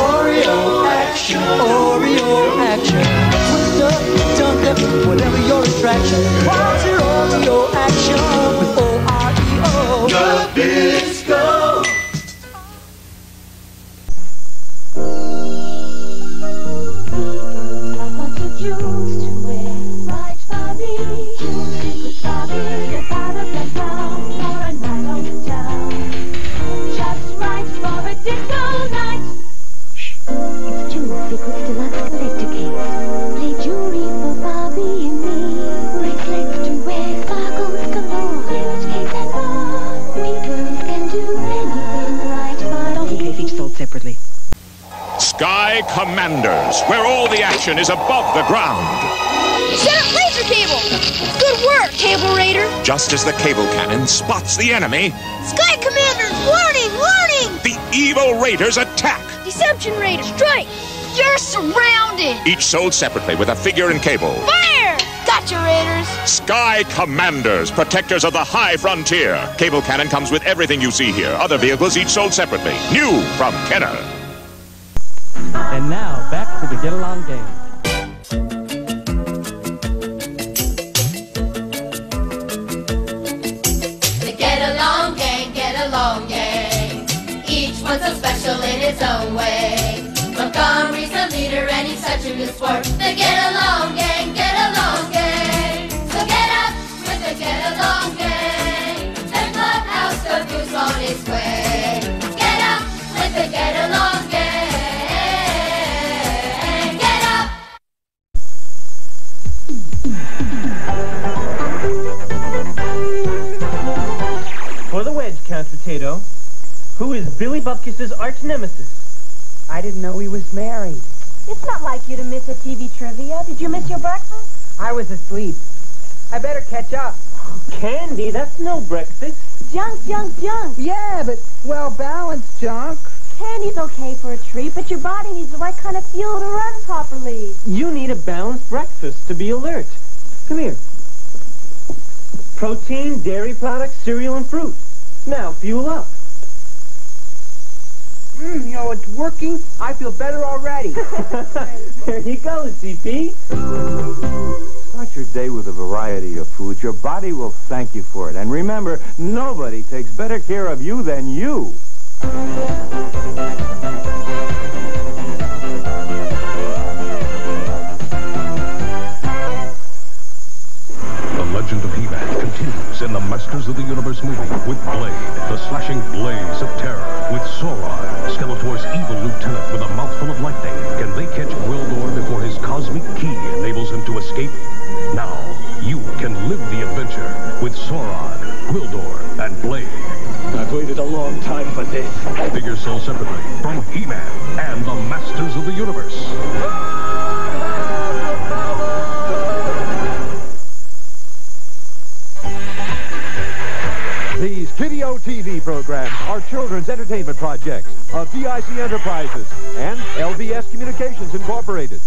Oreo action, Oreo action. Twister, dunker, whatever your attraction. Why's your Oreo action with Commanders, where all the action is above the ground. Set up laser cable! Good work, Cable Raider! Just as the cable cannon spots the enemy, Sky Commanders, warning, warning! the evil raiders attack. Deception Raider, strike! You're surrounded! Each sold separately with a figure and cable. Fire! Gotcha, Raiders! Sky Commanders, protectors of the high frontier. Cable cannon comes with everything you see here. Other vehicles each sold separately. New from Kenner. And now, back to the Get Along Gang. The Get Along Gang, Get Along Gang. Each one's so special in its own way. Montgomery's a leader and he's such a good sport. The Get Along Gang, wedge, Potato, who is Billy Bupkis's arch nemesis? I didn't know he was married. It's not like you to miss a TV trivia. Did you miss your breakfast? I was asleep. I better catch up. Candy, that's no breakfast. Junk, junk, junk. Yeah, but well balanced junk. Candy's okay for a treat, but your body needs the right kind of fuel to run properly. You need a balanced breakfast to be alert. Come here. Protein, dairy products, cereal, and fruit. Now, fuel up. Mm, you know, it's working. I feel better already. there you go, CP. Start your day with a variety of foods. Your body will thank you for it. And remember, nobody takes better care of you than you. The legend of He-Man continues in the Masters of the Universe movie with Blade, the slashing blaze of terror, with Saurod, Skeletor's evil lieutenant with a mouthful of lightning. Can they catch Gwildor before his cosmic key enables him to escape? Now, you can live the adventure with Saurod, Gwildor, and Blade. I've waited a long time for this. Figures sold separately from He-Man and the Masters of the Universe. Video TV programs are children's entertainment projects of DIC Enterprises and LBS Communications Incorporated.